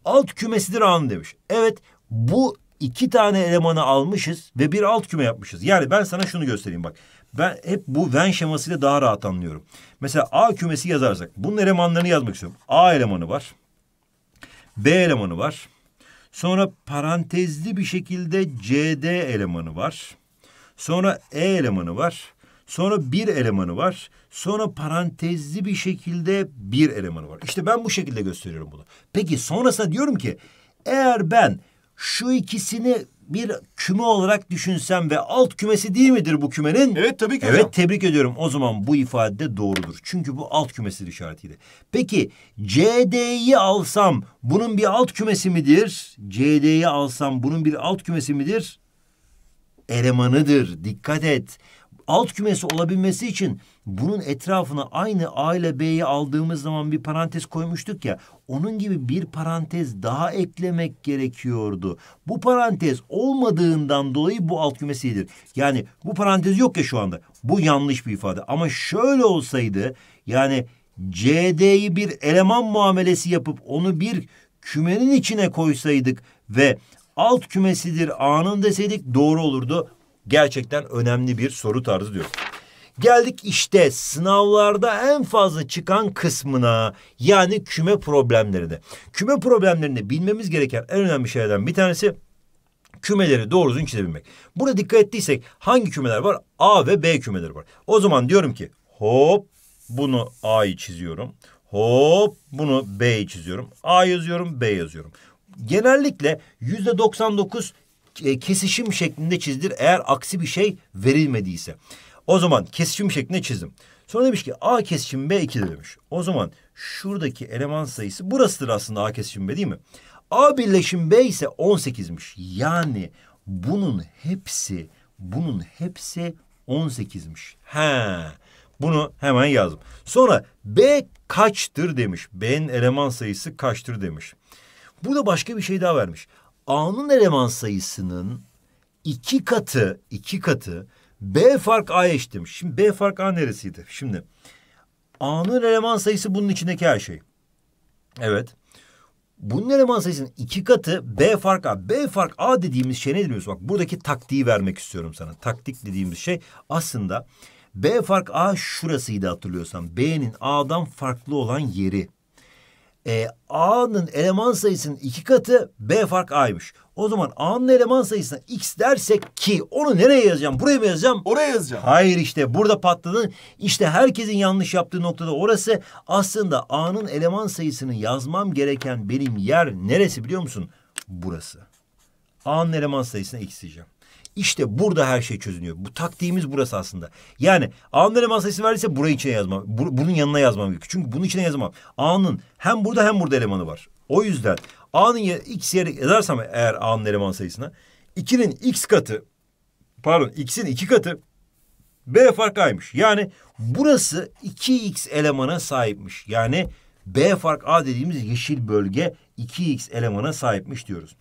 alt kümesidir A'nın demiş. Evet bu iki tane elemanı almışız ve bir alt küme yapmışız. Yani ben sana şunu göstereyim bak. Ben hep bu Venn şemasıyla daha rahat anlıyorum. Mesela A kümesi yazarsak bunun elemanlarını yazmak istiyorum. A elemanı var. B elemanı var. Sonra parantezli bir şekilde CD elemanı var. Sonra E elemanı var. Sonra bir elemanı var. Sonra parantezli bir şekilde bir elemanı var. İşte ben bu şekilde gösteriyorum bunu. Peki sonrasında diyorum ki eğer ben şu ikisini bir küme olarak düşünsem ve alt kümesi değil midir bu kümenin? Evet tabii ki Evet hocam. tebrik ediyorum. O zaman bu ifade de doğrudur. Çünkü bu alt kümesidir işaretiydi. Peki CD'yi alsam bunun bir alt kümesi midir? CD'yi alsam bunun bir alt kümesi midir? Elemanıdır. Dikkat et alt kümesi olabilmesi için bunun etrafına aynı A ile B'yi aldığımız zaman bir parantez koymuştuk ya. Onun gibi bir parantez daha eklemek gerekiyordu. Bu parantez olmadığından dolayı bu alt kümesidir. Yani bu parantez yok ya şu anda. Bu yanlış bir ifade. Ama şöyle olsaydı yani CD'yi bir eleman muamelesi yapıp onu bir kümenin içine koysaydık ve alt kümesidir A'nın deseydik doğru olurdu. Gerçekten önemli bir soru tarzı diyor. Geldik işte sınavlarda en fazla çıkan kısmına yani küme problemlerine. Küme problemlerinde bilmemiz gereken en önemli şeylerden bir tanesi kümeleri doğru düzgün çizebilmek. Burada dikkat ettiysek hangi kümeler var? A ve B kümeleri var. O zaman diyorum ki hop bunu A'yı çiziyorum. Hop bunu B'yi çiziyorum. A yazıyorum B yazıyorum. Genellikle yüzde 99 e, kesişim şeklinde çizilir eğer aksi bir şey verilmediyse. O zaman kesişim şeklinde çizdim. Sonra demiş ki A kesişim B 2'dir demiş. O zaman şuradaki eleman sayısı burasıdır aslında A kesişim B değil mi? A birleşim B ise 18'miş. Yani bunun hepsi bunun hepsi 18'miş. He. Bunu hemen yazdım. Sonra B kaçtır demiş. B'nin eleman sayısı kaçtır demiş. Burada başka bir şey daha vermiş. A'nın eleman sayısının iki katı, iki katı B fark A'ya eşit demiş. Şimdi B fark A neresiydi? Şimdi A'nın eleman sayısı bunun içindeki her şey. Evet. Bunun eleman sayısının iki katı B fark A. B fark A dediğimiz şey ne biliyorsun? Bak buradaki taktiği vermek istiyorum sana. Taktik dediğimiz şey aslında B fark A şurasıydı hatırlıyorsan. B'nin A'dan farklı olan yeri. E, A'nın eleman sayısının iki katı B fark A'ymış. O zaman A'nın eleman sayısına X dersek ki onu nereye yazacağım? Buraya mı yazacağım? Oraya yazacağım. Hayır işte burada patladın. İşte herkesin yanlış yaptığı noktada orası. Aslında A'nın eleman sayısını yazmam gereken benim yer neresi biliyor musun? Burası. A'nın eleman sayısına X diyeceğim. İşte burada her şey çözünüyor. Bu taktiğimiz burası aslında. Yani A'nın eleman sayısı verdiyse burayı içine yazmam. Bu, bunun yanına yazmam gerekiyor. Çünkü bunun içine yazamam. A'nın hem burada hem burada elemanı var. O yüzden A'nın x yeri yazarsam eğer A'nın eleman sayısına 2'nin x katı pardon x'in iki katı B fark A'ymış. Yani burası 2x elemana sahipmiş. Yani B fark A dediğimiz yeşil bölge 2x elemana sahipmiş diyoruz.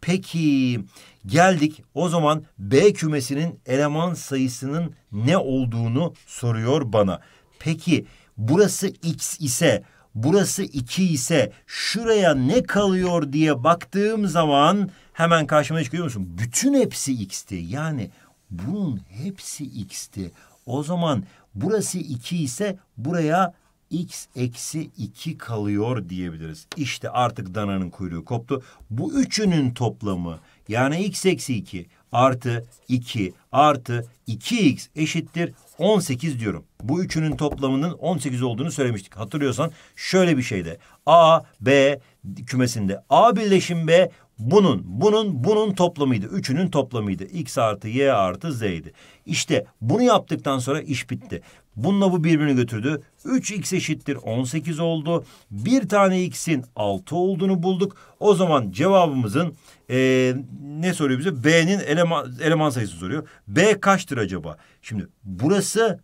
Peki geldik o zaman B kümesinin eleman sayısının ne olduğunu soruyor bana. Peki burası x ise burası iki ise şuraya ne kalıyor diye baktığım zaman hemen karşıma çıkıyor musun? Bütün hepsi x'ti. Yani bunun hepsi x'ti. O zaman burası iki ise buraya x eksi 2 kalıyor diyebiliriz. İşte artık dananın kuyruğu koptu. Bu üçünün toplamı yani x eksi 2 artı 2 artı 2x eşittir 18 diyorum. Bu üçünün toplamının 18 olduğunu söylemiştik. Hatırlıyorsan şöyle bir şeyde A, B kümesinde A birleşim B bunun, bunun, bunun toplamıydı. Üçünün toplamıydı. X artı Y artı Z'ydi. İşte bunu yaptıktan sonra iş bitti. Bununla bu birbirini götürdü. 3x eşittir 18 oldu. Bir tane x'in 6 olduğunu bulduk. O zaman cevabımızın e, ne soruyor bize? B'nin eleman, eleman sayısı soruyor. B kaçtır acaba? Şimdi burası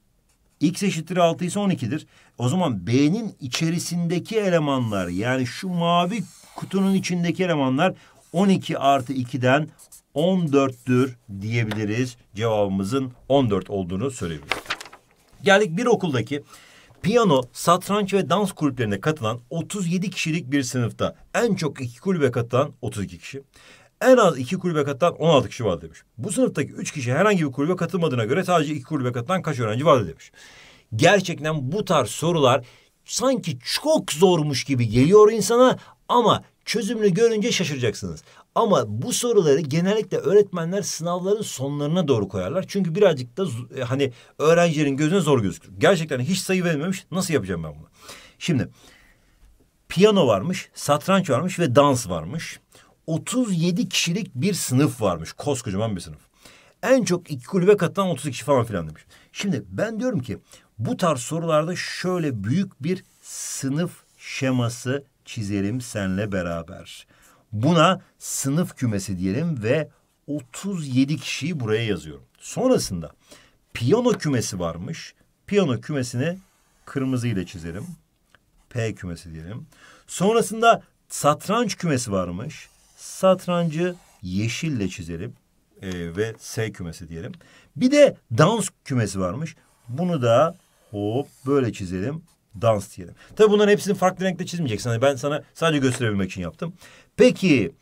x eşittir 6 ise 12'dir. O zaman B'nin içerisindeki elemanlar yani şu mavi kutunun içindeki elemanlar 12 artı 2'den 14'tür diyebiliriz. Cevabımızın 14 olduğunu söyleyebiliriz. Geldik bir okuldaki piyano, satranç ve dans kulüplerine katılan 37 kişilik bir sınıfta en çok iki kulübe katılan 32 kişi. En az iki kulübe katılan 16 kişi var demiş. Bu sınıftaki üç kişi herhangi bir kulübe katılmadığına göre sadece iki kulübe katılan kaç öğrenci vardı demiş. Gerçekten bu tarz sorular sanki çok zormuş gibi geliyor insana ama çözümünü görünce şaşıracaksınız. Ama bu soruları genellikle öğretmenler sınavların sonlarına doğru koyarlar. Çünkü birazcık da e, hani öğrencilerin gözüne zor gözükür. Gerçekten hiç sayı verilmemiş. Nasıl yapacağım ben bunu? Şimdi piyano varmış, satranç varmış ve dans varmış. 37 kişilik bir sınıf varmış. Koskocaman bir sınıf. En çok iki kulübe katılan 30 kişi falan filan demiş. Şimdi ben diyorum ki bu tarz sorularda şöyle büyük bir sınıf şeması çizelim senle beraber. Buna sınıf kümesi diyelim ve 37 kişiyi buraya yazıyorum. Sonrasında piyano kümesi varmış. Piyano kümesini kırmızı ile çizelim. P kümesi diyelim. Sonrasında satranç kümesi varmış. Satrancı yeşille çizelim ee, ve S kümesi diyelim. Bir de dans kümesi varmış. Bunu da hop böyle çizelim. Dans diyelim. Tabii bunların hepsini farklı renkte çizmeyeceksin. Hani ben sana sadece gösterebilmek için yaptım. Peki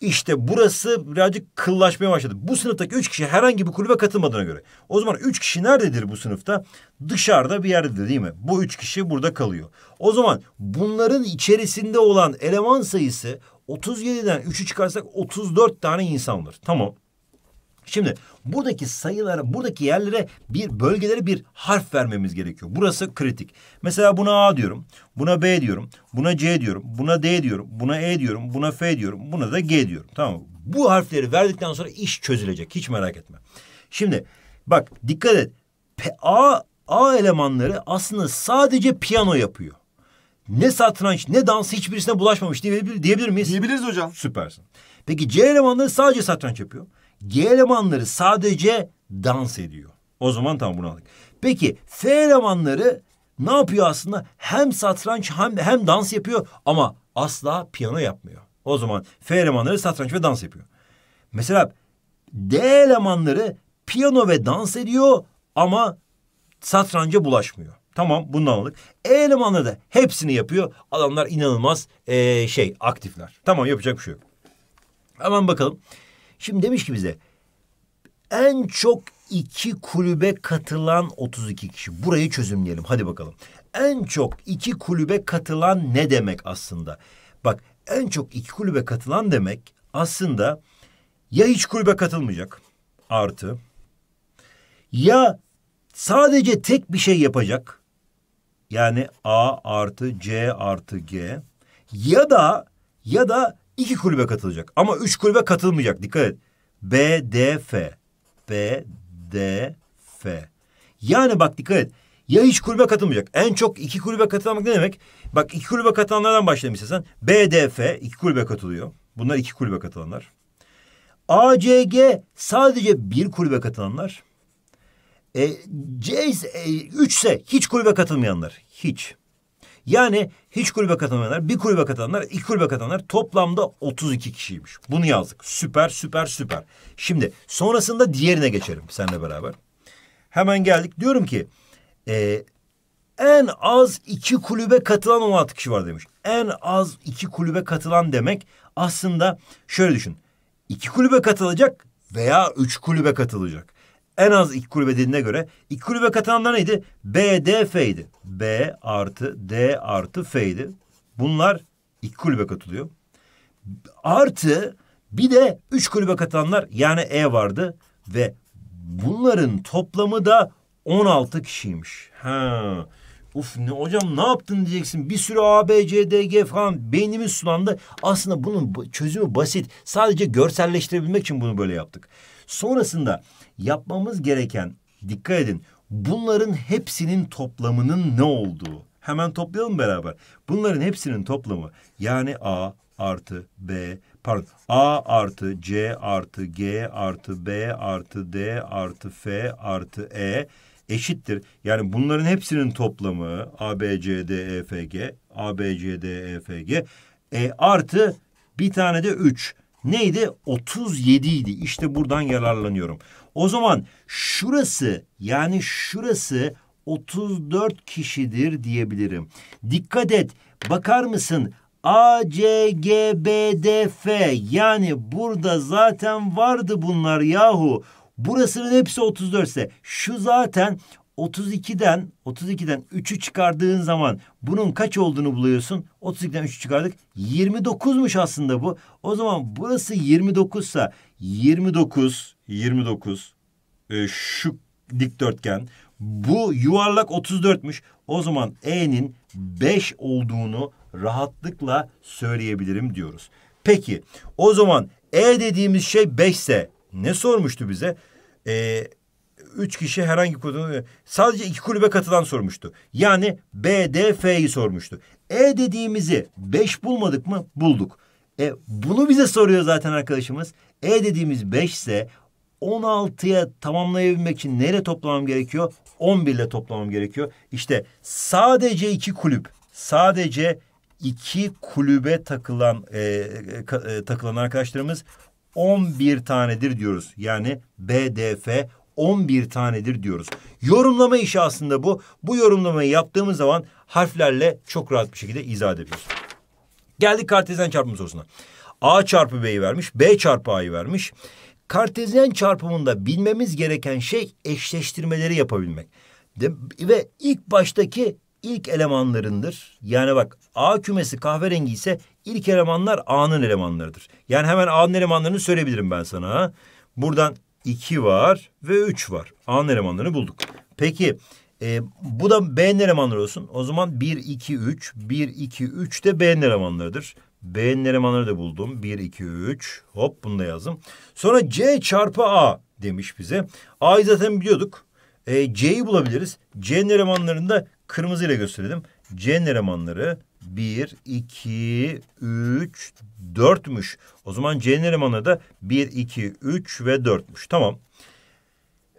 İşte burası birazcık kıllaşmaya başladı. Bu sınıftaki üç kişi herhangi bir kulübe katılmadığına göre. O zaman üç kişi nerededir bu sınıfta? Dışarıda bir yerdedir değil mi? Bu üç kişi burada kalıyor. O zaman bunların içerisinde olan eleman sayısı 37'den 3'ü çıkarsak 34 tane insan var. Tamam. Şimdi buradaki sayılara, buradaki yerlere bir bölgelere bir harf vermemiz gerekiyor. Burası kritik. Mesela buna A diyorum, buna B diyorum, buna C diyorum, buna D diyorum, buna E diyorum, buna F diyorum, buna da G diyorum. Tamam mı? Bu harfleri verdikten sonra iş çözülecek. Hiç merak etme. Şimdi bak dikkat et. P A A elemanları aslında sadece piyano yapıyor. Ne satranç ne dans hiçbirisine bulaşmamış diyebilir, diyebilir miyiz? Diyebiliriz hocam. Süpersin. Peki C elemanları sadece satranç yapıyor. G elemanları sadece dans ediyor. O zaman tamam bunu aldık. Peki F elemanları ne yapıyor aslında? Hem satranç hem, hem dans yapıyor ama asla piyano yapmıyor. O zaman F elemanları satranç ve dans yapıyor. Mesela D elemanları piyano ve dans ediyor ama satranca bulaşmıyor. Tamam bundan aldık. E elemanları da hepsini yapıyor. Adamlar inanılmaz ee, şey aktifler. Tamam yapacak bir şey yok. Hemen bakalım. Şimdi demiş ki bize en çok iki kulübe katılan 32 kişi. Burayı çözümleyelim. Hadi bakalım. En çok iki kulübe katılan ne demek aslında? Bak en çok iki kulübe katılan demek aslında ya hiç kulübe katılmayacak artı ya sadece tek bir şey yapacak yani A artı C artı G ya da ya da iki kulübe katılacak ama üç kulübe katılmayacak dikkat et. B, D, F. B, D, F. Yani bak dikkat et. Ya hiç kulübe katılmayacak. En çok iki kulübe katılmak ne demek? Bak iki kulübe katılanlardan başlayalım istersen. B, D, F iki kulübe katılıyor. Bunlar iki kulübe katılanlar. A, C, G sadece bir kulübe katılanlar. E, C e, üçse hiç kulübe katılmayanlar. Hiç. Yani hiç kulübe katılmayanlar, bir kulübe katılanlar, iki kulübe katılanlar toplamda 32 kişiymiş. Bunu yazdık. Süper, süper, süper. Şimdi sonrasında diğerine geçelim seninle beraber. Hemen geldik. Diyorum ki e, en az iki kulübe katılan 16 kişi var demiş. En az iki kulübe katılan demek aslında şöyle düşün. İki kulübe katılacak veya üç kulübe katılacak en az iki kulübe dediğine göre iki kulübe katılanlar neydi? B, D, F'ydi. B artı D artı F'ydi. Bunlar iki kulübe katılıyor. Artı bir de üç kulübe katılanlar yani E vardı ve bunların toplamı da 16 kişiymiş. Ha. Uf ne hocam ne yaptın diyeceksin. Bir sürü A, B, C, D, G falan beynimiz sulandı. Aslında bunun çözümü basit. Sadece görselleştirebilmek için bunu böyle yaptık. Sonrasında yapmamız gereken dikkat edin bunların hepsinin toplamının ne olduğu. Hemen toplayalım beraber. Bunların hepsinin toplamı yani A artı B pardon A artı C artı G artı B artı D artı F artı E eşittir. Yani bunların hepsinin toplamı A, B, C, D, E, F, G, A, B, C, D, E, F, G e, artı bir tane de üç neydi? 37 idi. İşte buradan yararlanıyorum. O zaman şurası yani şurası 34 kişidir diyebilirim. Dikkat et. Bakar mısın? A, C, G, B, D, F. Yani burada zaten vardı bunlar yahu. Burasının hepsi 34 ise şu zaten 32'den 32'den 3'ü çıkardığın zaman bunun kaç olduğunu buluyorsun. 32'den 3'ü çıkardık. 29'muş aslında bu. O zaman burası 29 ise 29 29 e, şu dikdörtgen bu yuvarlak 34'müş. O zaman E'nin 5 olduğunu rahatlıkla söyleyebilirim diyoruz. Peki o zaman E dediğimiz şey 5 ise ne sormuştu bize? Ee, üç kişi herhangi kulübe sadece iki kulübe katılan sormuştu. Yani B, D, F'yi sormuştu. E dediğimizi beş bulmadık mı? Bulduk. E bunu bize soruyor zaten arkadaşımız. E dediğimiz beş ise 16'ya tamamlayabilmek için neyle toplamam gerekiyor? 11 ile toplamam gerekiyor. İşte sadece iki kulüp, sadece iki kulübe takılan e, e, takılan arkadaşlarımız 11 tanedir diyoruz. Yani BDF 11 tanedir diyoruz. Yorumlama işi aslında bu. Bu yorumlamayı yaptığımız zaman harflerle çok rahat bir şekilde izah edebiliyoruz. Geldik kartezyen çarpım sorusuna. A çarpı B'yi vermiş. B çarpı A'yı vermiş. Kartezyen çarpımında bilmemiz gereken şey eşleştirmeleri yapabilmek. De, ve ilk baştaki ilk elemanlarındır. Yani bak A kümesi kahverengi ise ilk elemanlar A'nın elemanlarıdır. Yani hemen A'nın elemanlarını söyleyebilirim ben sana. Buradan 2 var ve 3 var. A'nın elemanlarını bulduk. Peki e, bu da B'nin elemanları olsun. O zaman 1, 2, 3. 1, 2, 3 de B'nin elemanlarıdır. B'nin elemanları da buldum. 1, 2, 3. Hop bunu da yazdım. Sonra C çarpı A demiş bize. A'yı zaten biliyorduk. E, C'yi bulabiliriz. C'nin elemanlarını da kırmızıyla gösterelim. C'nin elemanları 1, 2, 3, 4'müş. O zaman C'nin elemanları da 1, 2, 3 ve 4'müş. Tamam.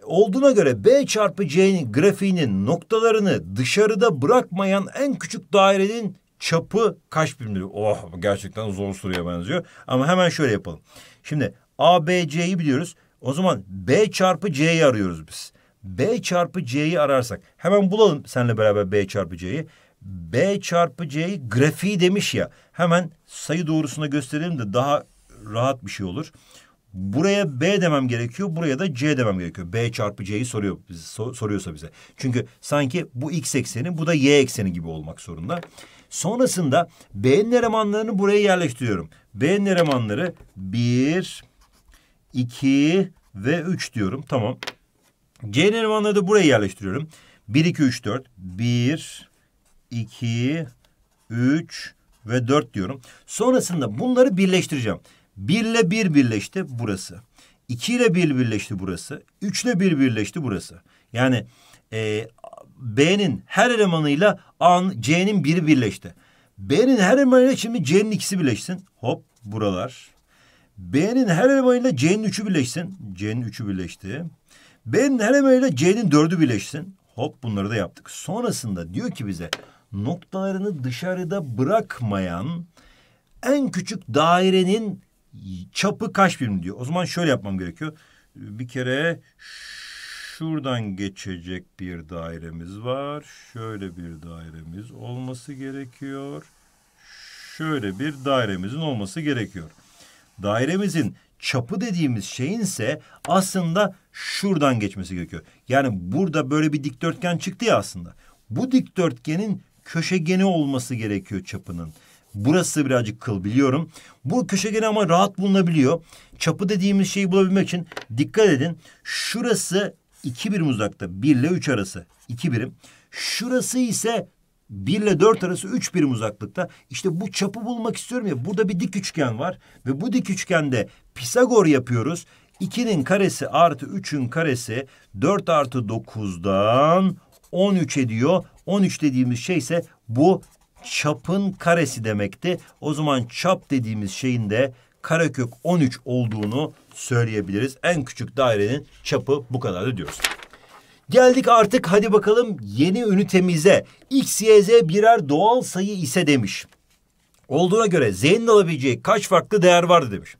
Olduğuna göre B çarpı C'nin grafiğinin noktalarını dışarıda bırakmayan en küçük dairenin çapı kaç birimdir? Oh gerçekten zor soruya benziyor. Ama hemen şöyle yapalım. Şimdi A, B, C'yi biliyoruz. O zaman B çarpı C'yi arıyoruz biz. B çarpı C'yi ararsak hemen bulalım seninle beraber B çarpı C'yi. B çarpı C'yi grafiği demiş ya. Hemen sayı doğrusuna gösterelim de daha rahat bir şey olur. Buraya B demem gerekiyor, buraya da C demem gerekiyor. B çarpı C'yi soruyor, soruyorsa bize. Çünkü sanki bu x ekseni, bu da y ekseni gibi olmak zorunda. Sonrasında B'nin elemanlarını buraya yerleştiriyorum. B'nin elemanları bir, iki ve üç diyorum. Tamam. C'nin elemanları da buraya yerleştiriyorum. Bir, iki, üç, dört. Bir, iki, üç ve dört diyorum. Sonrasında bunları birleştireceğim. Bir ile bir birleşti burası. İki ile bir birleşti burası. Üç ile bir birleşti burası. Yani e, B'nin her elemanıyla A'nın C'nin biri birleşti. B'nin her elemanıyla şimdi C'nin ikisi birleşsin. Hop buralar. B'nin her elemanıyla C'nin üçü birleşsin. C'nin üçü birleşti. B'nin her elemanıyla C'nin dördü birleşsin. Hop bunları da yaptık. Sonrasında diyor ki bize noktalarını dışarıda bırakmayan en küçük dairenin çapı kaç birim diyor. O zaman şöyle yapmam gerekiyor. Bir kere şuradan geçecek bir dairemiz var. Şöyle bir dairemiz olması gerekiyor. Şöyle bir dairemizin olması gerekiyor. Dairemizin çapı dediğimiz şeyin ise aslında şuradan geçmesi gerekiyor. Yani burada böyle bir dikdörtgen çıktı ya aslında. Bu dikdörtgenin köşegeni olması gerekiyor çapının. Burası birazcık kıl biliyorum. Bu köşegeni ama rahat bulunabiliyor. Çapı dediğimiz şeyi bulabilmek için dikkat edin. Şurası iki birim uzakta. Bir ile üç arası iki birim. Şurası ise bir ile dört arası üç birim uzaklıkta. İşte bu çapı bulmak istiyorum ya. Burada bir dik üçgen var. Ve bu dik üçgende Pisagor yapıyoruz. 2'nin karesi artı 3'ün karesi 4 artı 9'dan 13 ediyor. 13 dediğimiz şey ise bu çapın karesi demekti. O zaman çap dediğimiz şeyin de karekök 13 olduğunu söyleyebiliriz. En küçük dairenin çapı bu kadar diyoruz. Geldik artık hadi bakalım yeni ünitemize. X, Y, Z birer doğal sayı ise demiş. Olduğuna göre Z'nin alabileceği kaç farklı değer vardı demiş.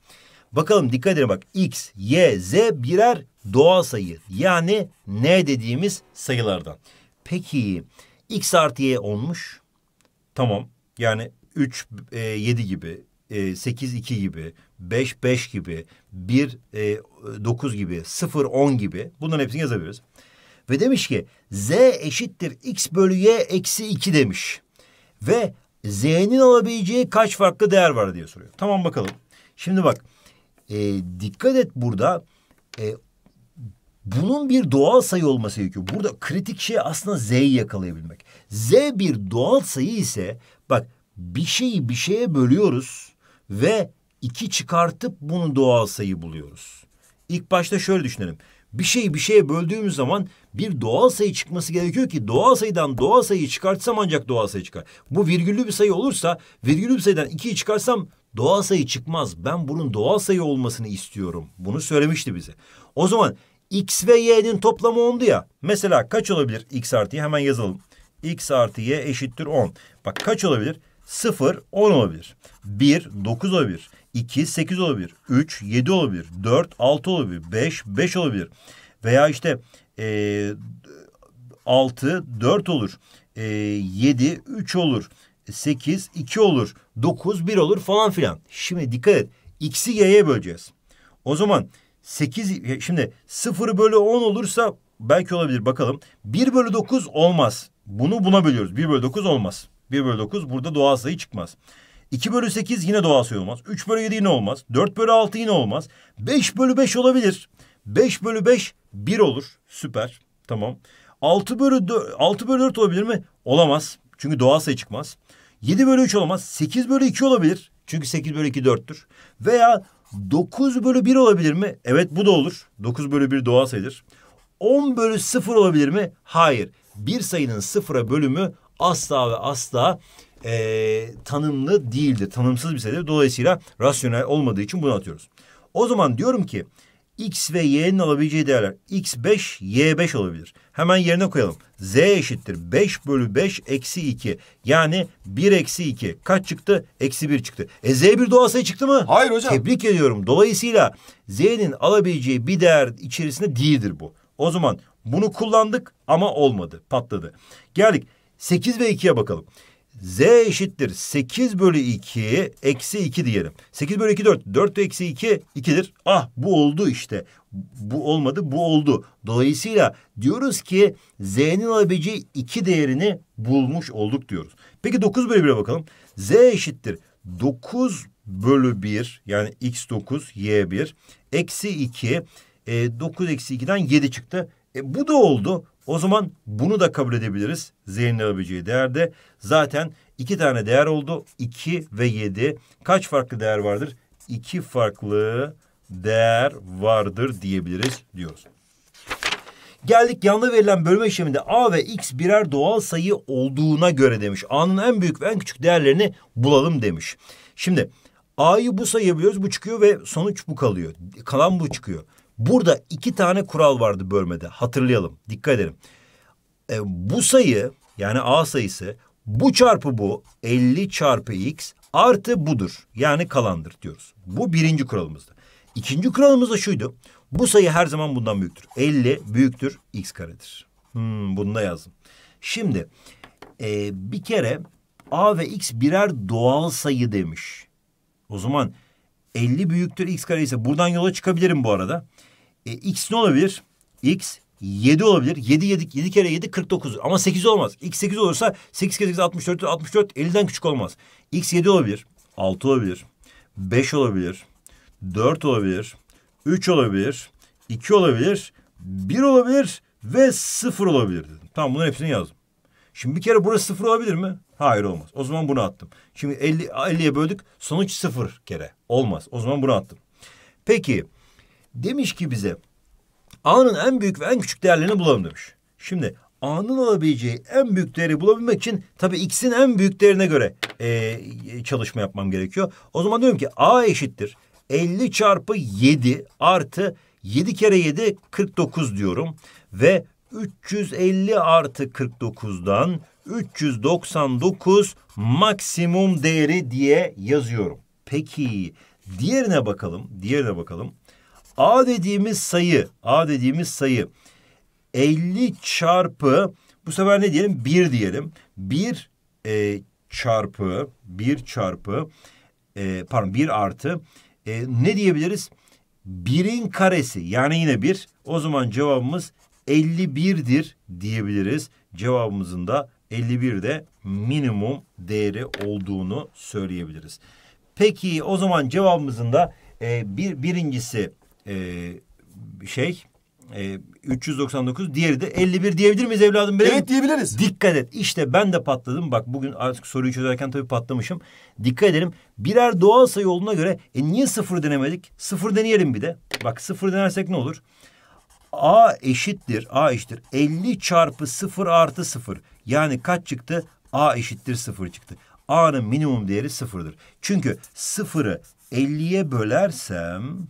Bakalım dikkat edin bak X, Y, Z birer doğal sayı. Yani ne dediğimiz sayılardan. Peki X artı Y olmuş. Tamam. Yani 3 e, 7 gibi, e, 8 2 gibi, 5 5 gibi, 1 e, 9 gibi, 0 10 gibi bunların hepsini yazabiliriz. Ve demiş ki z eşittir x bölü y eksi 2 demiş. Ve z'nin alabileceği kaç farklı değer var diye soruyor. Tamam bakalım. Şimdi bak e, dikkat et burada e, bunun bir doğal sayı olması gerekiyor. Burada kritik şey aslında z'yi yakalayabilmek. z bir doğal sayı ise bak bir şeyi bir şeye bölüyoruz ve iki çıkartıp bunu doğal sayı buluyoruz. İlk başta şöyle düşünelim. Bir şeyi bir şeye böldüğümüz zaman bir doğal sayı çıkması gerekiyor ki doğal sayıdan doğal sayıyı çıkartsam ancak doğal sayı çıkar. Bu virgüllü bir sayı olursa virgüllü bir sayıdan ikiyi çıkarsam doğal sayı çıkmaz. Ben bunun doğal sayı olmasını istiyorum. Bunu söylemişti bize. O zaman x ve y'nin toplamı 10'du ya. Mesela kaç olabilir x artı y? Hemen yazalım. x artı y eşittir 10. Bak kaç olabilir? 0, 10 olabilir. 1, 9 olabilir. 2, 8 olabilir. 3, 7 olabilir. 4, 6 olabilir. 5, 5 olabilir. Veya işte e, 6, 4 olur. E, 7, 3 olur. 8, 2 olur. 9, 1 olur falan filan. Şimdi dikkat et. X'i Y'ye böleceğiz. O zaman 8, şimdi 0 bölü 10 olursa belki olabilir bakalım. 1 bölü 9 olmaz. Bunu buna bölüyoruz. 1 bölü 9 olmaz. 1 bölü 9 burada doğal sayı çıkmaz. 2 bölü 8 yine doğal sayı olmaz. 3 bölü 7 yine olmaz. 4 bölü 6 yine olmaz. 5 bölü 5 olabilir. 5 bölü 5 1 olur. Süper. Tamam. 6 bölü 4, 6 bölü 4 olabilir mi? Olamaz. Çünkü doğal sayı çıkmaz. 7 bölü 3 olamaz. 8 bölü 2 olabilir. Çünkü 8 bölü 2 4'tür. Veya 9 bölü 1 olabilir mi? Evet bu da olur. 9 bölü 1 doğal sayıdır. 10 bölü 0 olabilir mi? Hayır. Bir sayının sıfıra bölümü asla ve asla e, tanımlı değildir. Tanımsız bir sayıdır. Dolayısıyla rasyonel olmadığı için bunu atıyoruz. O zaman diyorum ki x ve y'nin alabileceği değerler x5, y5 olabilir. Hemen yerine koyalım. z eşittir 5 bölü 5 eksi 2. Yani 1 eksi 2. Kaç çıktı? Eksi 1 çıktı. E z bir doğal sayı çıktı mı? Hayır hocam. Tebrik ediyorum. Dolayısıyla z'nin alabileceği bir değer içerisinde değildir bu. O zaman bunu kullandık ama olmadı. Patladı. Geldik 8 ve 2'ye bakalım. Z eşittir 8 bölü 2 eksi 2 diyelim. 8 bölü 2 4. 4 eksi 2 2'dir. Ah bu oldu işte. Bu olmadı bu oldu. Dolayısıyla diyoruz ki Z'nin alabileceği 2 değerini bulmuş olduk diyoruz. Peki 9 bölü 1'e bakalım. Z eşittir 9 bölü 1 yani x 9 y 1 eksi 2 e, 9 eksi 2'den 7 çıktı. E, bu da oldu. O zaman bunu da kabul edebiliriz. Z'nin alabileceği değerde. Zaten iki tane değer oldu. 2 ve 7. Kaç farklı değer vardır? İki farklı değer vardır diyebiliriz diyoruz. Geldik yanına verilen bölme işleminde A ve X birer doğal sayı olduğuna göre demiş. A'nın en büyük ve en küçük değerlerini bulalım demiş. Şimdi A'yı bu sayabiliyoruz bu çıkıyor ve sonuç bu kalıyor. Kalan bu çıkıyor. Burada iki tane kural vardı bölmede. Hatırlayalım. Dikkat edelim. E, bu sayı yani A sayısı bu çarpı bu 50 çarpı x artı budur. Yani kalandır diyoruz. Bu birinci kuralımızdı. İkinci kuralımız da şuydu. Bu sayı her zaman bundan büyüktür. 50 büyüktür x karedir. Hmm, bunu da yazdım. Şimdi e, bir kere a ve x birer doğal sayı demiş. O zaman 50 büyüktür x kare ise buradan yola çıkabilirim bu arada. E, x ne olabilir? X 7 olabilir. 7 yedik. 7 kere 7 49. Ama 8 olmaz. X 8 olursa 8 kere 8 64. 64 50'den küçük olmaz. X 7 olabilir. 6 olabilir. 5 olabilir. 4 olabilir. 3 olabilir. 2 olabilir. 1 olabilir. Ve 0 olabilir dedim. Tamam bunların hepsini yazdım. Şimdi bir kere burası 0 olabilir mi? Hayır olmaz. O zaman bunu attım. Şimdi 50, 50'ye böldük. Sonuç 0 kere. Olmaz. O zaman bunu attım. Peki demiş ki bize A'nın en büyük ve en küçük değerlerini bulalım demiş. Şimdi A'nın alabileceği en büyük değeri bulabilmek için tabii X'in en büyük değerine göre e, çalışma yapmam gerekiyor. O zaman diyorum ki A eşittir 50 çarpı 7 artı 7 kere 7 49 diyorum. Ve 350 artı 49'dan 399 maksimum değeri diye yazıyorum. Peki diğerine bakalım. Diğerine bakalım. A dediğimiz sayı, A dediğimiz sayı 50 çarpı bu sefer ne diyelim? 1 diyelim. 1 e, çarpı 1 çarpı e, pardon 1 artı e, ne diyebiliriz? 1'in karesi yani yine 1. O zaman cevabımız 51'dir diyebiliriz. Cevabımızın da 51'de minimum değeri olduğunu söyleyebiliriz. Peki o zaman cevabımızın da e, bir birincisi e, şey e, 399 diğeri de 51 diyebilir miyiz evladım benim? Evet diyebiliriz. Dikkat et işte ben de patladım bak bugün artık soruyu çözerken tabii patlamışım. Dikkat edelim birer doğal sayı olduğuna göre e niye sıfır denemedik? Sıfır deneyelim bir de. Bak sıfır denersek ne olur? A eşittir A eşittir 50 çarpı sıfır artı sıfır. Yani kaç çıktı? A eşittir sıfır çıktı. A'nın minimum değeri sıfırdır. Çünkü sıfırı 50'ye bölersem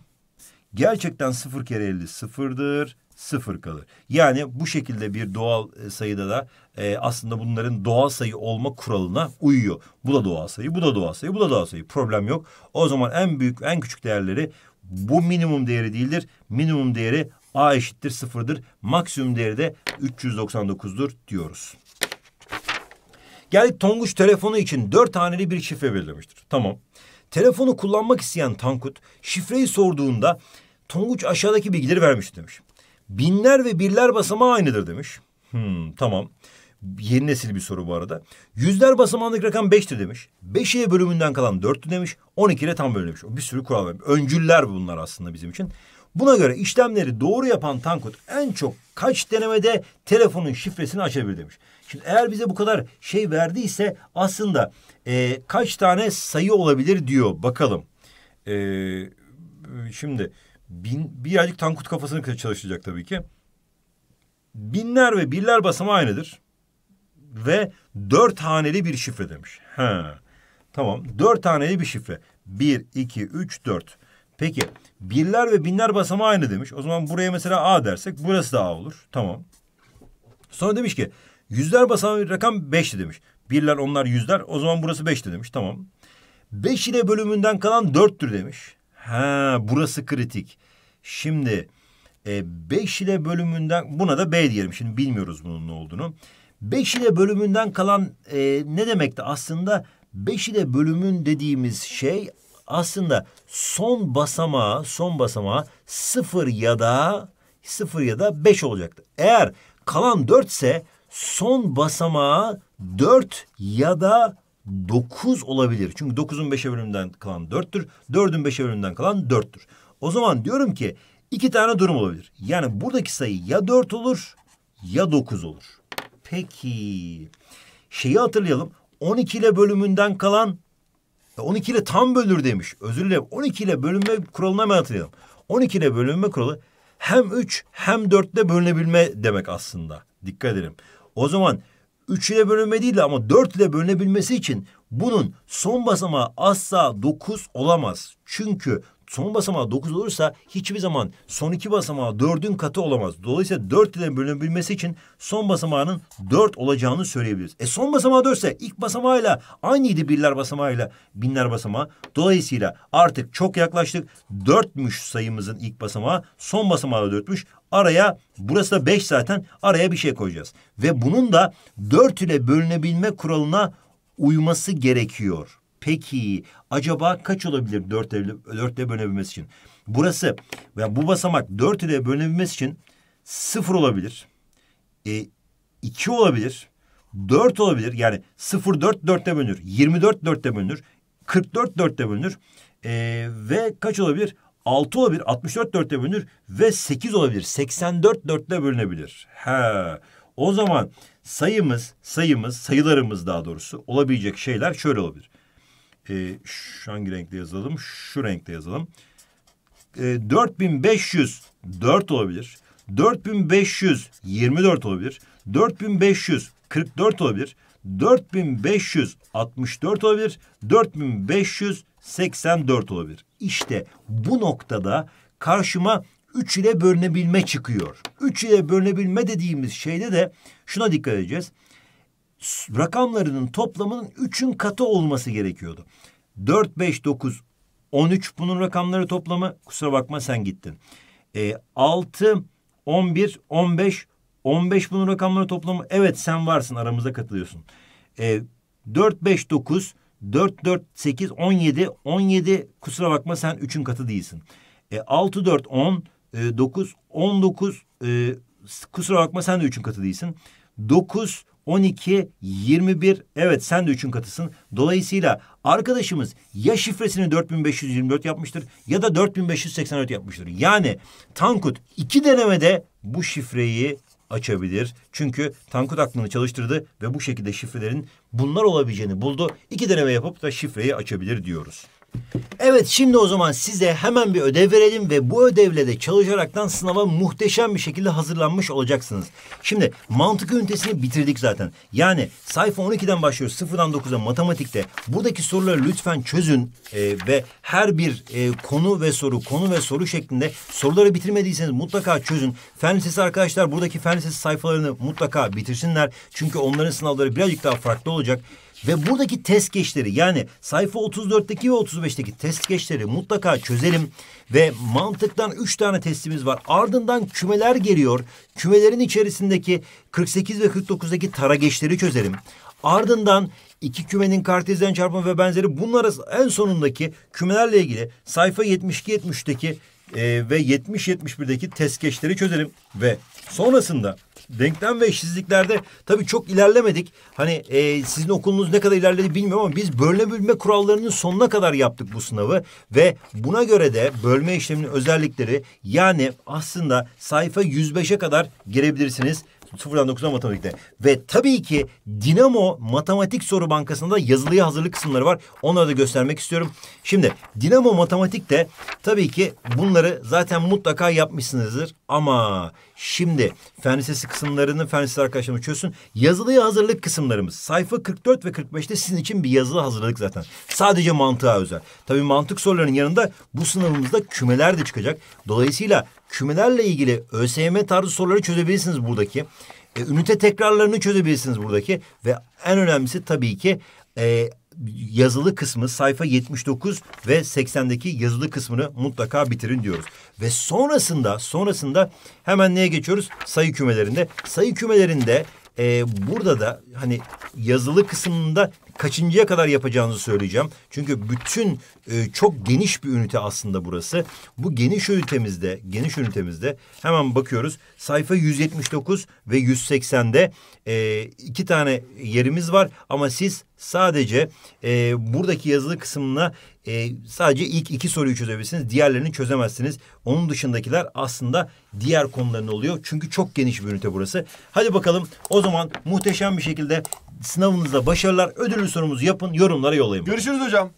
Gerçekten sıfır kere elli sıfırdır, sıfır kalır. Yani bu şekilde bir doğal e, sayıda da e, aslında bunların doğal sayı olma kuralına uyuyor. Bu da doğal sayı, bu da doğal sayı, bu da doğal sayı. Problem yok. O zaman en büyük, en küçük değerleri bu minimum değeri değildir. Minimum değeri A eşittir sıfırdır. Maksimum değeri de 399'dur diyoruz. Geldik Tonguç telefonu için dört haneli bir şifre belirlemiştir. Tamam. Telefonu kullanmak isteyen Tankut şifreyi sorduğunda Tonguç aşağıdaki bilgileri vermiş demiş. Binler ve birler basamağı aynıdır demiş. Hmm, tamam. Yeni nesil bir soru bu arada. Yüzler basamağındaki rakam beştir demiş. Beş ile bölümünden kalan dörttü demiş. On iki ile tam bölünmüş. Bir sürü kural var. Öncüller bunlar aslında bizim için. Buna göre işlemleri doğru yapan Tankut en çok kaç denemede telefonun şifresini açabilir demiş. Şimdi eğer bize bu kadar şey verdiyse aslında e, kaç tane sayı olabilir diyor. Bakalım. E, şimdi bin, birazcık Tankut kafasını çalışacak tabii ki. Binler ve birler basamağı aynıdır. Ve dört haneli bir şifre demiş. Ha. Tamam. Dört haneli bir şifre. Bir, iki, üç, dört. Peki birler ve binler basamağı aynı demiş. O zaman buraya mesela A dersek burası da A olur. Tamam. Sonra demiş ki yüzler basamağı rakam beşti demiş. Birler onlar yüzler o zaman burası beşti demiş. Tamam. Beş ile bölümünden kalan dörttür demiş. Ha burası kritik. Şimdi e, beş ile bölümünden buna da B diyelim. Şimdi bilmiyoruz bunun ne olduğunu. Beş ile bölümünden kalan e, ne demekti aslında? Beş ile bölümün dediğimiz şey aslında son basamağı, son basamağı sıfır ya da sıfır ya da beş olacaktı. Eğer kalan dörtse son basamağı dört ya da dokuz olabilir. Çünkü dokuzun beşe bölümünden kalan dörttür. Dördün beşe bölümünden kalan dörttür. O zaman diyorum ki iki tane durum olabilir. Yani buradaki sayı ya dört olur ya dokuz olur. Peki şeyi hatırlayalım. 12 ile bölümünden kalan 12 ile tam bölür demiş. Özür dilerim. 12 ile bölünme kuralını hemen hatırlayalım. 12 ile bölünme kuralı hem 3 hem 4 ile bölünebilme demek aslında. Dikkat edelim. O zaman 3 ile bölünme değil de ama 4 ile bölünebilmesi için bunun son basamağı asla 9 olamaz. Çünkü son basamağı 9 olursa hiçbir zaman son iki basamağı 4'ün katı olamaz. Dolayısıyla 4 ile bölünebilmesi için son basamağının 4 olacağını söyleyebiliriz. E son basamağı 4 ise ilk basamağıyla aynıydı birler basamağıyla binler basamağı. Dolayısıyla artık çok yaklaştık. 4'müş sayımızın ilk basamağı. Son basamağı da 4'müş. Araya burası da 5 zaten. Araya bir şey koyacağız. Ve bunun da 4 ile bölünebilme kuralına uyması gerekiyor. Peki acaba kaç olabilir dört ile, dört ile bölünebilmesi için? Burası ve bu basamak dört ile bölünebilmesi için sıfır olabilir. E, iki olabilir. Dört olabilir. Yani sıfır dört dörtte bölünür. Yirmi dört dörtte bölünür. Kırk dört dörtte bölünür. E, ve kaç olabilir? Altı olabilir. Altmış dört dörtte bölünür. Ve sekiz olabilir. Seksen dört dörtte bölünebilir. He. O zaman sayımız, sayımız, sayılarımız daha doğrusu olabilecek şeyler şöyle olabilir e, şu hangi renkte yazalım? Şu renkte yazalım. E, 4504 olabilir. 4524 olabilir. 4544 olabilir. 4564 olabilir. 4584 olabilir. İşte bu noktada karşıma 3 ile bölünebilme çıkıyor. 3 ile bölünebilme dediğimiz şeyde de şuna dikkat edeceğiz rakamlarının toplamının üçün katı olması gerekiyordu. 4, 5, 9, 13 bunun rakamları toplamı. Kusura bakma sen gittin. E, 6, 11, 15, 15 bunun rakamları toplamı. Evet sen varsın aramıza katılıyorsun. E, 4, 5, 9, 4, 4, 8, 17. 17 kusura bakma sen üçün katı değilsin. E, 6, 4, 10, e, 9, 19 e, kusura bakma sen de üçün katı değilsin. 9, 12, 21 evet sen de üçün katısın. Dolayısıyla arkadaşımız ya şifresini 4524 yapmıştır ya da 4584 yapmıştır. Yani Tankut iki denemede bu şifreyi açabilir. Çünkü Tankut aklını çalıştırdı ve bu şekilde şifrelerin bunlar olabileceğini buldu. İki deneme yapıp da şifreyi açabilir diyoruz. Evet şimdi o zaman size hemen bir ödev verelim ve bu ödevle de çalışaraktan sınava muhteşem bir şekilde hazırlanmış olacaksınız. Şimdi mantık ünitesini bitirdik zaten. Yani sayfa 12'den başlıyoruz sıfırdan 9'a matematikte. Buradaki soruları lütfen çözün e, ve her bir e, konu ve soru konu ve soru şeklinde soruları bitirmediyseniz mutlaka çözün. Fen lisesi arkadaşlar buradaki fen lisesi sayfalarını mutlaka bitirsinler. Çünkü onların sınavları birazcık daha farklı olacak. Ve buradaki test geçleri yani sayfa 34'teki ve 35'teki test geçleri mutlaka çözelim. Ve mantıktan üç tane testimiz var. Ardından kümeler geliyor. Kümelerin içerisindeki 48 ve 49'daki tara geçleri çözelim. Ardından iki kümenin kartezyen çarpımı ve benzeri bunlara en sonundaki kümelerle ilgili sayfa 72-73'teki e, ve 70-71'deki tezkeşleri çözelim. Ve sonrasında denklem ve eşitsizliklerde tabii çok ilerlemedik. Hani e, sizin okulunuz ne kadar ilerledi bilmiyorum ama biz bölme bölme kurallarının sonuna kadar yaptık bu sınavı. Ve buna göre de bölme işleminin özellikleri yani aslında sayfa 105'e kadar girebilirsiniz. Sıfırdan 9'a matematikte. Ve tabii ki Dinamo Matematik Soru Bankası'nda yazılıya hazırlık kısımları var. Onları da göstermek istiyorum. Şimdi Dinamo Matematik'te tabii ki bunları zaten mutlaka yapmışsınızdır. Ama şimdi fen lisesi kısımlarını fen lisesi arkadaşlarımız çözsün. Yazılıya hazırlık kısımlarımız sayfa 44 ve 45'te sizin için bir yazılı hazırladık zaten. Sadece mantığa özel. Tabii mantık sorularının yanında bu sınavımızda kümeler de çıkacak. Dolayısıyla kümelerle ilgili ÖSYM tarzı soruları çözebilirsiniz buradaki. E, ünite tekrarlarını çözebilirsiniz buradaki. Ve en önemlisi tabii ki e, yazılı kısmı sayfa 79 ve 80'deki yazılı kısmını mutlaka bitirin diyoruz. Ve sonrasında sonrasında hemen neye geçiyoruz? Sayı kümelerinde. Sayı kümelerinde e, burada da hani yazılı kısmında kaçıncıya kadar yapacağınızı söyleyeceğim. Çünkü bütün e, çok geniş bir ünite aslında burası. Bu geniş ünitemizde, geniş ünitemizde hemen bakıyoruz. Sayfa 179 ve 180'de e, iki tane yerimiz var ama siz sadece e, buradaki yazılı kısmına e, sadece ilk iki soruyu çözebilirsiniz. Diğerlerini çözemezsiniz. Onun dışındakiler aslında diğer konuların oluyor. Çünkü çok geniş bir ünite burası. Hadi bakalım o zaman muhteşem bir şekilde sınavınızda başarılar. Ödüllü sorumuzu yapın, yorumlara yollayın. Görüşürüz hocam.